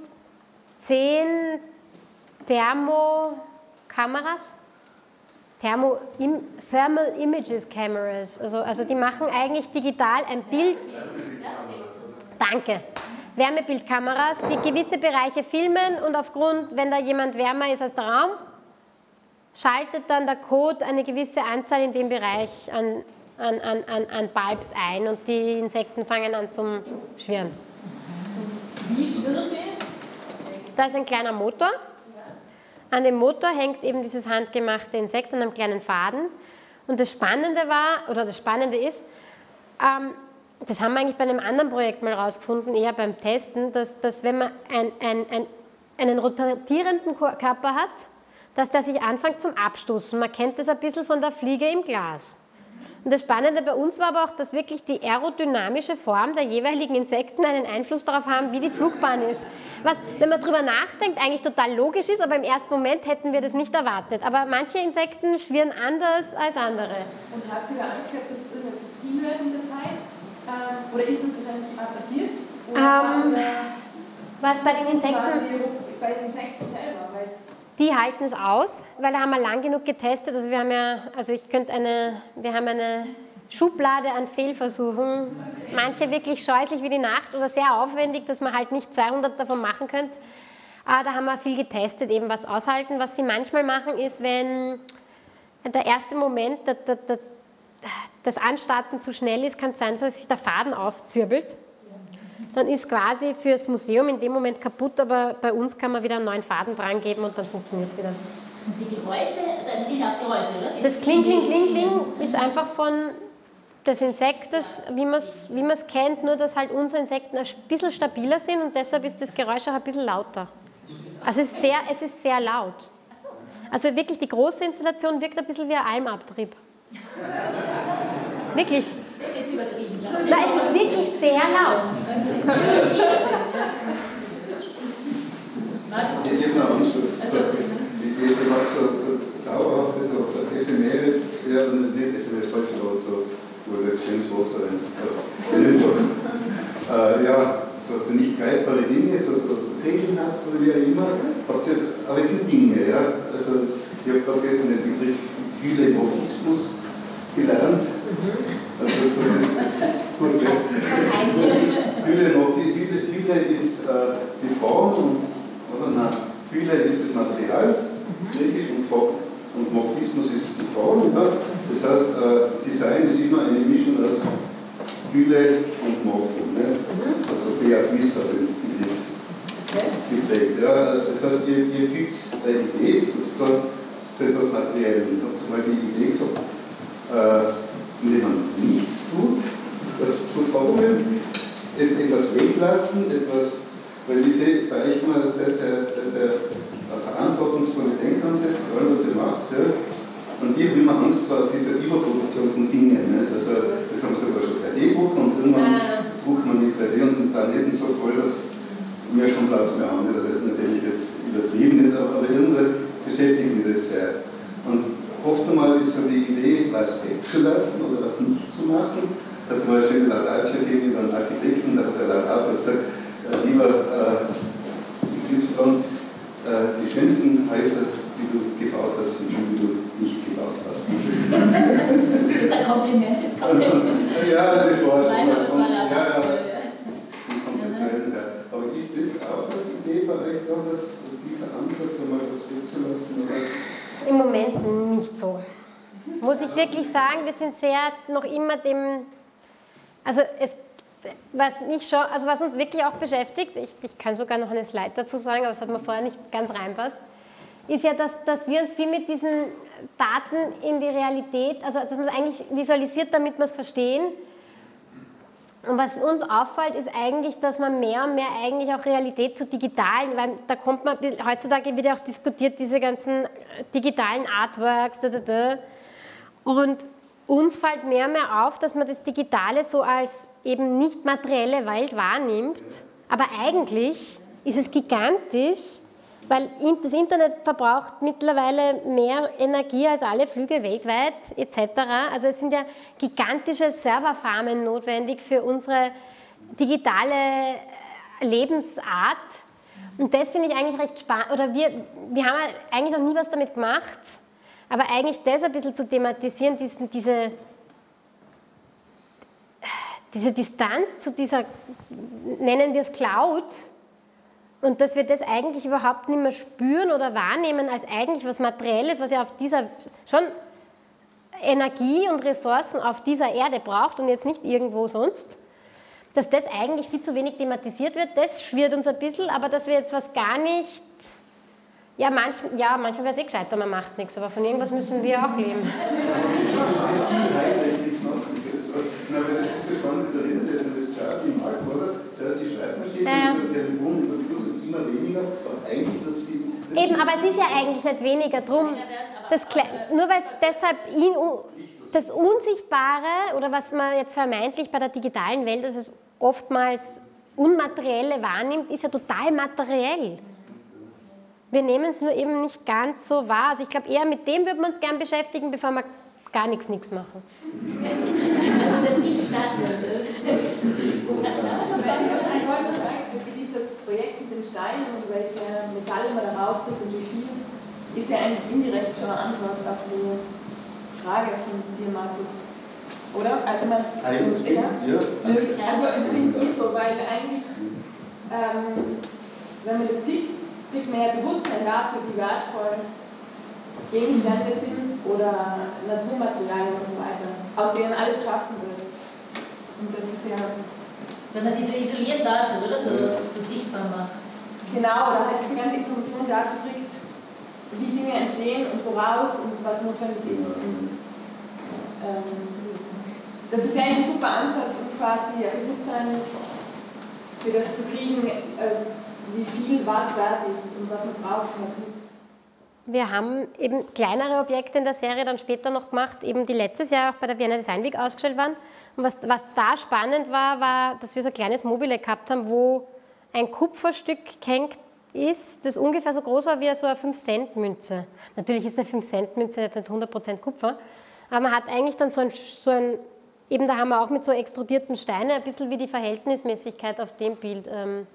zehn Thermokameras, Thermo, im, Thermal Images Cameras. Also, also die machen eigentlich digital ein Bild. Danke. Wärmebildkameras, die gewisse Bereiche filmen und aufgrund, wenn da jemand wärmer ist als der Raum, schaltet dann der Code eine gewisse Anzahl in dem Bereich an, an, an, an Bulbs ein und die Insekten fangen an zum Schwirren. Wie schwirren die? Da ist ein kleiner Motor. An dem Motor hängt eben dieses handgemachte Insekt an einem kleinen Faden. Und das Spannende war, oder das Spannende ist, ähm, das haben wir eigentlich bei einem anderen Projekt mal rausgefunden, eher beim Testen, dass, dass wenn man ein, ein, ein, einen rotierenden Körper hat, dass der sich anfängt zum Abstoßen. Man kennt das ein bisschen von der Fliege im Glas. Und das Spannende bei uns war aber auch, dass wirklich die aerodynamische Form der jeweiligen Insekten einen Einfluss darauf haben, wie die Flugbahn ist. Was, wenn man darüber nachdenkt, eigentlich total logisch ist, aber im ersten Moment hätten wir das nicht erwartet. Aber manche Insekten schwirren anders als andere. Und hat sie da Angst gehabt, dass viel wird in der Zeit? Ähm, oder ist das wahrscheinlich mal passiert? Oder, ähm, was bei den Insekten? Bei den Insekten selber, die halten es aus, weil da haben wir lang genug getestet. Also wir haben ja, also ich könnte eine, wir haben eine Schublade an Fehlversuchen. Manche wirklich scheußlich wie die Nacht oder sehr aufwendig, dass man halt nicht 200 davon machen könnte. Aber da haben wir viel getestet, eben was aushalten. Was sie manchmal machen, ist, wenn der erste Moment, das Anstarten zu schnell ist, kann es sein, dass sich der Faden aufzwirbelt dann ist quasi fürs Museum in dem Moment kaputt, aber bei uns kann man wieder einen neuen Faden dran geben und dann funktioniert es wieder. Und die Geräusche, da entstehen auch Geräusche, oder? Das Kling, Kling, Kling, Kling ist einfach von des Insektes, wie man es wie kennt, nur dass halt unsere Insekten ein bisschen stabiler sind und deshalb ist das Geräusch auch ein bisschen lauter. Also es ist sehr, es ist sehr laut. Also wirklich, die große Installation wirkt ein bisschen wie ein Almabtrieb. Wirklich. Das ist jetzt übertrieben, ja. Es ist wirklich sehr laut. Anschluss. Ich mache so, so zauberhaftes, so ephemere, ja, nicht ephemere, falsch, so, so, wo der James Watt so, so, ja, so, so nicht greifbare Dinge, so, so, so oder wie auch immer, aber es sind Dinge, ja. Also, ich habe gerade gestern den Begriff sind sehr noch immer dem also es, was, nicht schon, also was uns wirklich auch beschäftigt, ich, ich kann sogar noch eine Slide dazu sagen, aber es hat mir vorher nicht ganz reinpasst, ist ja, dass, dass wir uns viel mit diesen Daten in die Realität, also dass man es eigentlich visualisiert, damit wir es verstehen. Und was uns auffällt, ist eigentlich, dass man mehr und mehr eigentlich auch Realität zu digitalen, weil da kommt man, heutzutage wird ja auch diskutiert, diese ganzen digitalen Artworks, da, da, da. und uns fällt mehr und mehr auf, dass man das Digitale so als eben nicht materielle Welt wahrnimmt. Aber eigentlich ist es gigantisch, weil das Internet verbraucht mittlerweile mehr Energie als alle Flüge weltweit etc. Also es sind ja gigantische Serverfarmen notwendig für unsere digitale Lebensart. Und das finde ich eigentlich recht spannend. Oder wir, wir haben eigentlich noch nie was damit gemacht Aber eigentlich das ein bisschen zu thematisieren, diesen, diese, diese Distanz zu dieser, nennen wir es Cloud, und dass wir das eigentlich überhaupt nicht mehr spüren oder wahrnehmen als eigentlich was Materielles, was ja auf dieser schon Energie und Ressourcen auf dieser Erde braucht und jetzt nicht irgendwo sonst, dass das eigentlich viel zu wenig thematisiert wird, das schwirrt uns ein bisschen, aber dass wir jetzt was gar nicht, ja, manch, ja manchmal wäre es eh gescheiter, man macht nichts, aber von irgendwas müssen wir auch leben. Na, weil das ist so spannend, erinnert ja an das Chart im Markt, oder? Das heißt, die Schreibmaschine, Ja. das Telefon, über Fluss ist immer weniger, aber eigentlich das viel. Eben, aber es ist ja eigentlich nicht weniger drum. Das, nur weil es deshalb das Unsichtbare oder was man jetzt vermeintlich bei der digitalen Welt, also es oftmals Unmaterielle wahrnimmt, ist ja total materiell. Wir nehmen es nur eben nicht ganz so wahr. Also ich glaube, eher mit dem würden wir uns gern beschäftigen, bevor wir gar nichts, nichts machen. Also das Nichts darstellt ist. Ich wollte nur sagen, für dieses Projekt mit den Steinen und welche Metalle man da rauskriegt und wie viel, ist ja eigentlich indirekt schon eine Antwort auf die Frage von dir, Markus. Oder? Also man, Eigentlich, ja. ja. Also empfinde ich so, weil eigentlich, ähm, wenn man das sieht, kriegt man ja Bewusstsein dafür, wie wertvoll Gegenstände sind oder Naturmaterialien und so weiter, aus denen alles geschaffen wird. Und das ist ja Wenn man sie so isoliert darstellt, oder? So, so sichtbar macht. genau, oder halt diese ganze Information dazu kriegt, wie Dinge entstehen und woraus und was notwendig ist. Und, ähm, das ist ja eigentlich ein super Ansatz, um quasi ein Bewusstsein für das zu kriegen, äh, wie viel was wert ist und was man braucht und was nicht. Wir haben eben kleinere Objekte in der Serie dann später noch gemacht, eben die letztes Jahr auch bei der Vienna Design Week ausgestellt waren. Und was, was da spannend war, war, dass wir so ein kleines Mobile gehabt haben, wo ein Kupferstück gehängt ist, das ungefähr so groß war wie so eine 5-Cent-Münze. Natürlich ist eine 5-Cent-Münze jetzt nicht 100% Kupfer, aber man hat eigentlich dann so ein, so ein, eben da haben wir auch mit so extrudierten Steinen ein bisschen wie die Verhältnismäßigkeit auf dem Bild ähm,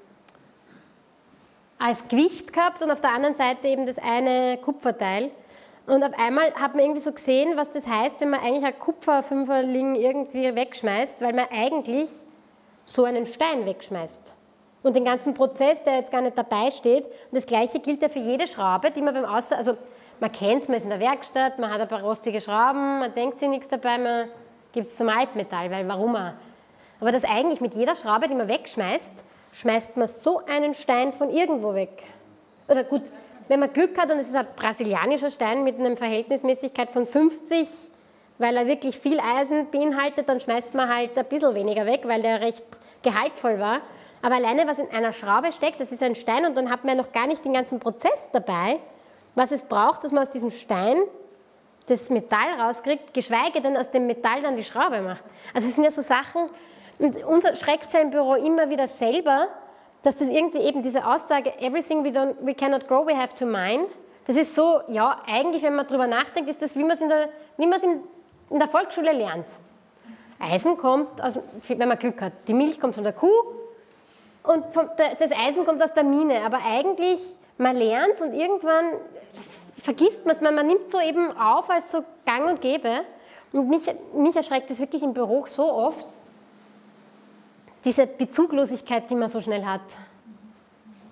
als Gewicht gehabt und auf der anderen Seite eben das eine Kupferteil. Und auf einmal hat man irgendwie so gesehen, was das heißt, wenn man eigentlich ein Kupferfünferling irgendwie wegschmeißt, weil man eigentlich so einen Stein wegschmeißt. Und den ganzen Prozess, der jetzt gar nicht dabei steht. Und das Gleiche gilt ja für jede Schraube, die man beim Aus... Also man kennt es, man ist in der Werkstatt, man hat ein paar rostige Schrauben, man denkt sich nichts dabei, man gibt es zum Altmetall, weil warum auch? Aber das eigentlich mit jeder Schraube, die man wegschmeißt, schmeißt man so einen Stein von irgendwo weg. Oder gut, wenn man Glück hat und es ist ein brasilianischer Stein mit einer Verhältnismäßigkeit von 50, weil er wirklich viel Eisen beinhaltet, dann schmeißt man halt ein bisschen weniger weg, weil der recht gehaltvoll war. Aber alleine, was in einer Schraube steckt, das ist ein Stein und dann hat man ja noch gar nicht den ganzen Prozess dabei, was es braucht, dass man aus diesem Stein das Metall rauskriegt, geschweige denn aus dem Metall dann die Schraube macht. Also es sind ja so Sachen, und uns schreckt im Büro immer wieder selber, dass das irgendwie eben diese Aussage, everything we, don't, we cannot grow, we have to mine, das ist so, ja, eigentlich, wenn man darüber nachdenkt, ist das, wie man es in der, in, in der Volksschule lernt. Eisen kommt, aus, wenn man Glück hat, die Milch kommt von der Kuh und vom, das Eisen kommt aus der Mine, aber eigentlich, man lernt es und irgendwann vergisst man es, man, man nimmt so eben auf als so gang und gäbe. Und mich, mich erschreckt es wirklich im Büro so oft, diese Bezuglosigkeit, die man so schnell hat.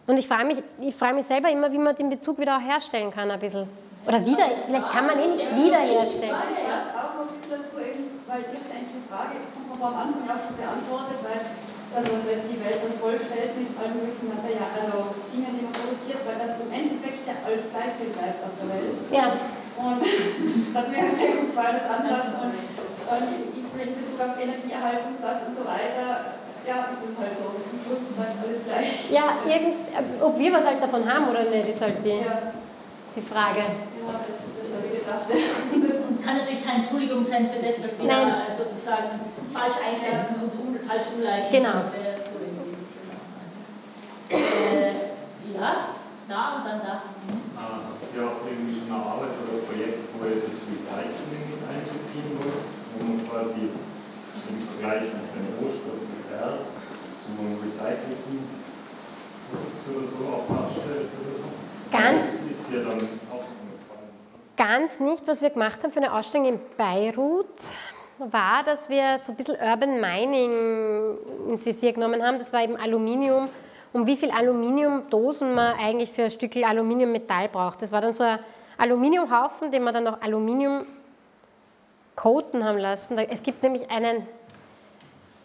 Und ich frage mich, ich frage mich selber immer, wie man den Bezug wieder auch herstellen kann, ein bisschen. Oder wieder, vielleicht kann man ihn nicht wiederherstellen. Ich frage erst auch noch ein bisschen dazu, eben, weil habt eigentlich die Frage, haben wir am Anfang auch schon beantwortet, weil also was jetzt die Welt dann vollstellt mit allen möglichen Materialien, also Dingen, die man produziert, weil das im Endeffekt ja alles gleich viel bleibt auf der Welt. Ja. Und das sehr gut gefallen, das Ansatz. Und, und ich finde in Bezug auf Energieerhaltungssatz und so weiter, ja, ist es halt so. Zum Schluss bleibt alles gleich. Ja, irgend, ob wir was halt davon haben oder nicht, ist halt die, Ja, die Frage. ja das, das habe ich gedacht. Und kann natürlich keine Entschuldigung sein für das, was wir Nein. da sozusagen falsch einsetzen und un falsch umleiten. Genau. Äh, so äh, ja, da und dann da. Ah, Habt ihr auch irgendwie schon eine Arbeit oder ein Projekt, wo ihr das Recycling mit einbeziehen wollt, wo man quasi im Vergleich mit dem Rohstoff des Erz zu einem recycelten oder so auch darstellt oder so? Ganz- Das ist ja dann auch ganz nicht. Was wir gemacht haben für eine Ausstellung in Beirut, war, dass wir so ein bisschen Urban Mining ins Visier genommen haben. Das war eben Aluminium. Um wie viel Aluminiumdosen man eigentlich für ein Stück Aluminiummetall braucht. Das war dann so ein Aluminiumhaufen, den man dann noch Aluminium coaten haben lassen. Es gibt nämlich einen,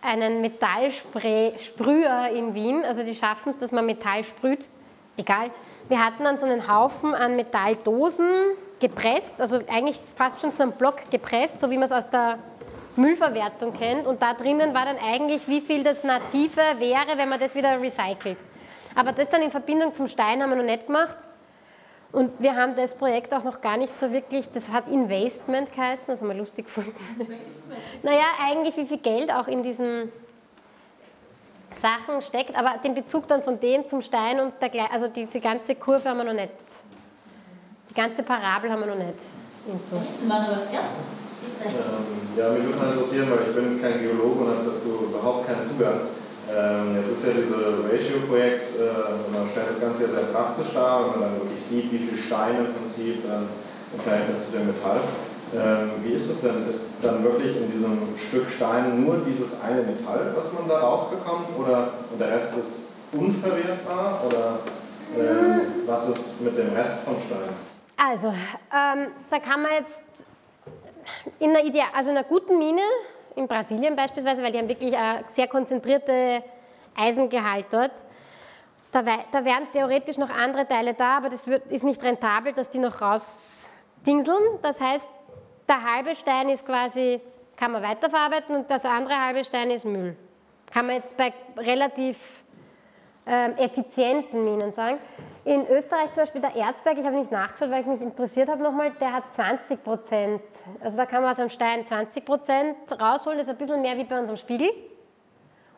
einen Metallsprüher in Wien, also die schaffen es, dass man Metall sprüht. Egal. Wir hatten dann so einen Haufen an Metalldosen gepresst, also eigentlich fast schon zu einem Block gepresst, so wie man es aus der Müllverwertung kennt. Und da drinnen war dann eigentlich, wie viel das Native wäre, wenn man das wieder recycelt. Aber das dann in Verbindung zum Stein haben wir noch nicht gemacht. Und wir haben das Projekt auch noch gar nicht so wirklich, das hat Investment geheißen, das haben wir lustig gefunden. naja, eigentlich wie viel Geld auch in diesen Sachen steckt, aber den Bezug dann von dem zum Stein und der, also diese ganze Kurve haben wir noch nicht, die ganze Parabel haben wir noch nicht. Intus. War was, ja? Ähm, ja, mich würde mal interessieren, weil ich bin kein Geologe und habe dazu überhaupt keinen Zugang. Ähm, jetzt ist ja dieses Ratio-Projekt, äh, also man stellt das Ganze ja sehr drastisch dar, wenn man dann wirklich sieht, wie viel Steine im Prinzip dann im Verhältnis zu dem Metall. Ähm, wie ist das denn? Ist dann wirklich in diesem Stück Stein nur dieses eine Metall, was man da rausbekommt, oder und der Rest ist unverwertbar? Oder ähm, was ist mit dem Rest vom Stein? Also, ähm, da kann man jetzt in einer, Ideal, also in einer guten Mine, in Brasilien beispielsweise, weil die haben wirklich eine sehr konzentrierte Eisengehalt dort, da, da wären theoretisch noch andere Teile da, aber das wird, ist nicht rentabel, dass die noch rausdingseln. Das heißt, der halbe Stein ist quasi, kann man weiterverarbeiten und das andere halbe Stein ist Müll. Kann man jetzt bei relativ ähm, effizienten Minen sagen. In Österreich zum Beispiel der Erzberg, ich habe nicht nachgeschaut, weil ich mich interessiert habe nochmal, der hat 20 Prozent. Also da kann man aus einem Stein 20 Prozent rausholen, das ist ein bisschen mehr wie bei unserem Spiegel.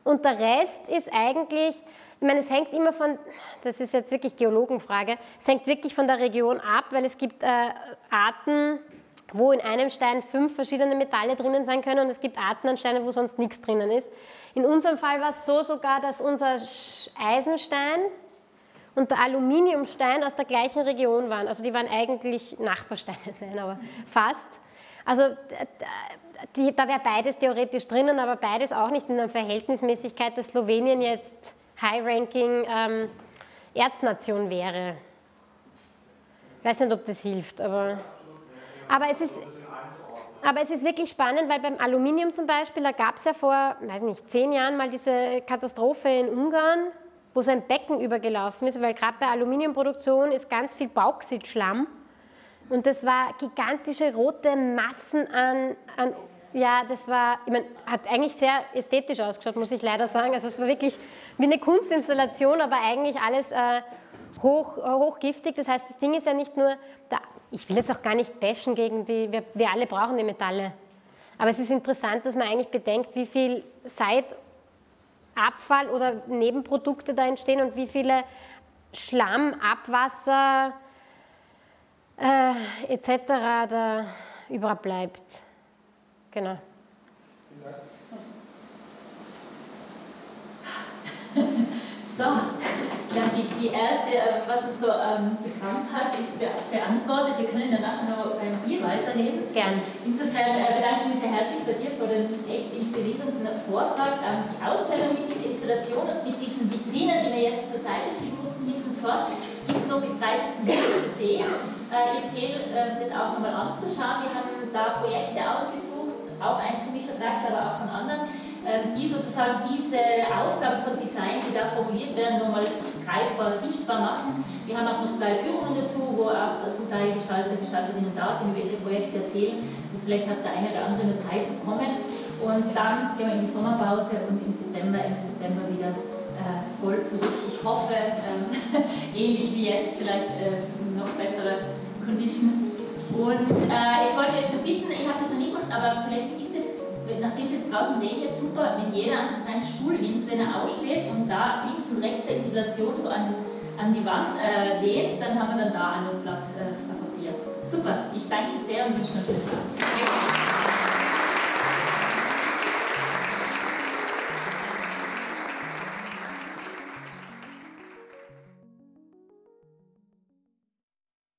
Und der Rest ist eigentlich, ich meine, es hängt immer von, das ist jetzt wirklich Geologenfrage, es hängt wirklich von der Region ab, weil es gibt äh, Arten, wo in einem Stein fünf verschiedene Metalle drinnen sein können und es gibt Arten an Steinen, wo sonst nichts drinnen ist. In unserem Fall war es so sogar, dass unser Eisenstein und der Aluminiumstein aus der gleichen Region waren. Also die waren eigentlich Nachbarsteine, nein, aber fast. Also die, da wäre beides theoretisch drinnen, aber beides auch nicht in der Verhältnismäßigkeit, dass Slowenien jetzt High-Ranking ähm, Erznation wäre. Ich weiß nicht, ob das hilft, aber, aber es ist... Aber es ist wirklich spannend, weil beim Aluminium zum Beispiel, da gab es ja vor, weiß nicht, zehn Jahren mal diese Katastrophe in Ungarn, wo so ein Becken übergelaufen ist, weil gerade bei Aluminiumproduktion ist ganz viel Bauxitschlamm. Und das war gigantische rote Massen an, an ja, das war, ich meine, hat eigentlich sehr ästhetisch ausgeschaut, muss ich leider sagen. Also es war wirklich wie eine Kunstinstallation, aber eigentlich alles äh, hoch, hochgiftig. Das heißt, das Ding ist ja nicht nur, da, ich will jetzt auch gar nicht bashen gegen die, wir, wir alle brauchen die Metalle. Aber es ist interessant, dass man eigentlich bedenkt, wie viel Seit- Abfall oder Nebenprodukte da entstehen und wie viele Schlamm, Abwasser äh, etc. da überall bleibt. Genau. So, ja, die, die erste, äh, was uns so ähm, bekannt hat, ist be beantwortet. Wir können danach noch beim Bier weiterreden. Gern. Insofern äh, bedanke ich mich sehr herzlich bei dir für den echt inspirierenden Vortrag. Ähm, die Ausstellung mit dieser Installation und mit diesen Vitrinen, die wir jetzt zur Seite schieben mussten, hinten und fort, ist noch bis 30. Juli zu sehen. Äh, ich empfehle, äh, das auch nochmal anzuschauen. Wir haben da Projekte ausgesucht, auch eins von Mischa Drax, aber auch von anderen die sozusagen diese Aufgaben von Design, die da formuliert werden, nochmal greifbar, sichtbar machen. Wir haben auch noch zwei Führungen dazu, wo auch zum Teil Gestalter und Gestalterinnen da sind, über ihre Projekte erzählen. Das vielleicht hat der eine oder andere nur Zeit zu kommen. Und dann gehen wir in die Sommerpause und im September, Ende September wieder äh, voll zurück. Ich hoffe, ähm, ähnlich wie jetzt, vielleicht äh, noch bessere Condition. Und äh, jetzt wollte ich euch noch bitten, ich habe das noch nie gemacht, aber vielleicht ist nachdem es jetzt draußen regnet, super, wenn jeder einfach seinen Stuhl nimmt, wenn er aufsteht und da links und rechts der Installation so an, an die Wand äh, lehnt, dann haben wir dann da einen Platz äh, Papier. Super, ich danke sehr und wünsche noch einen schönen Tag.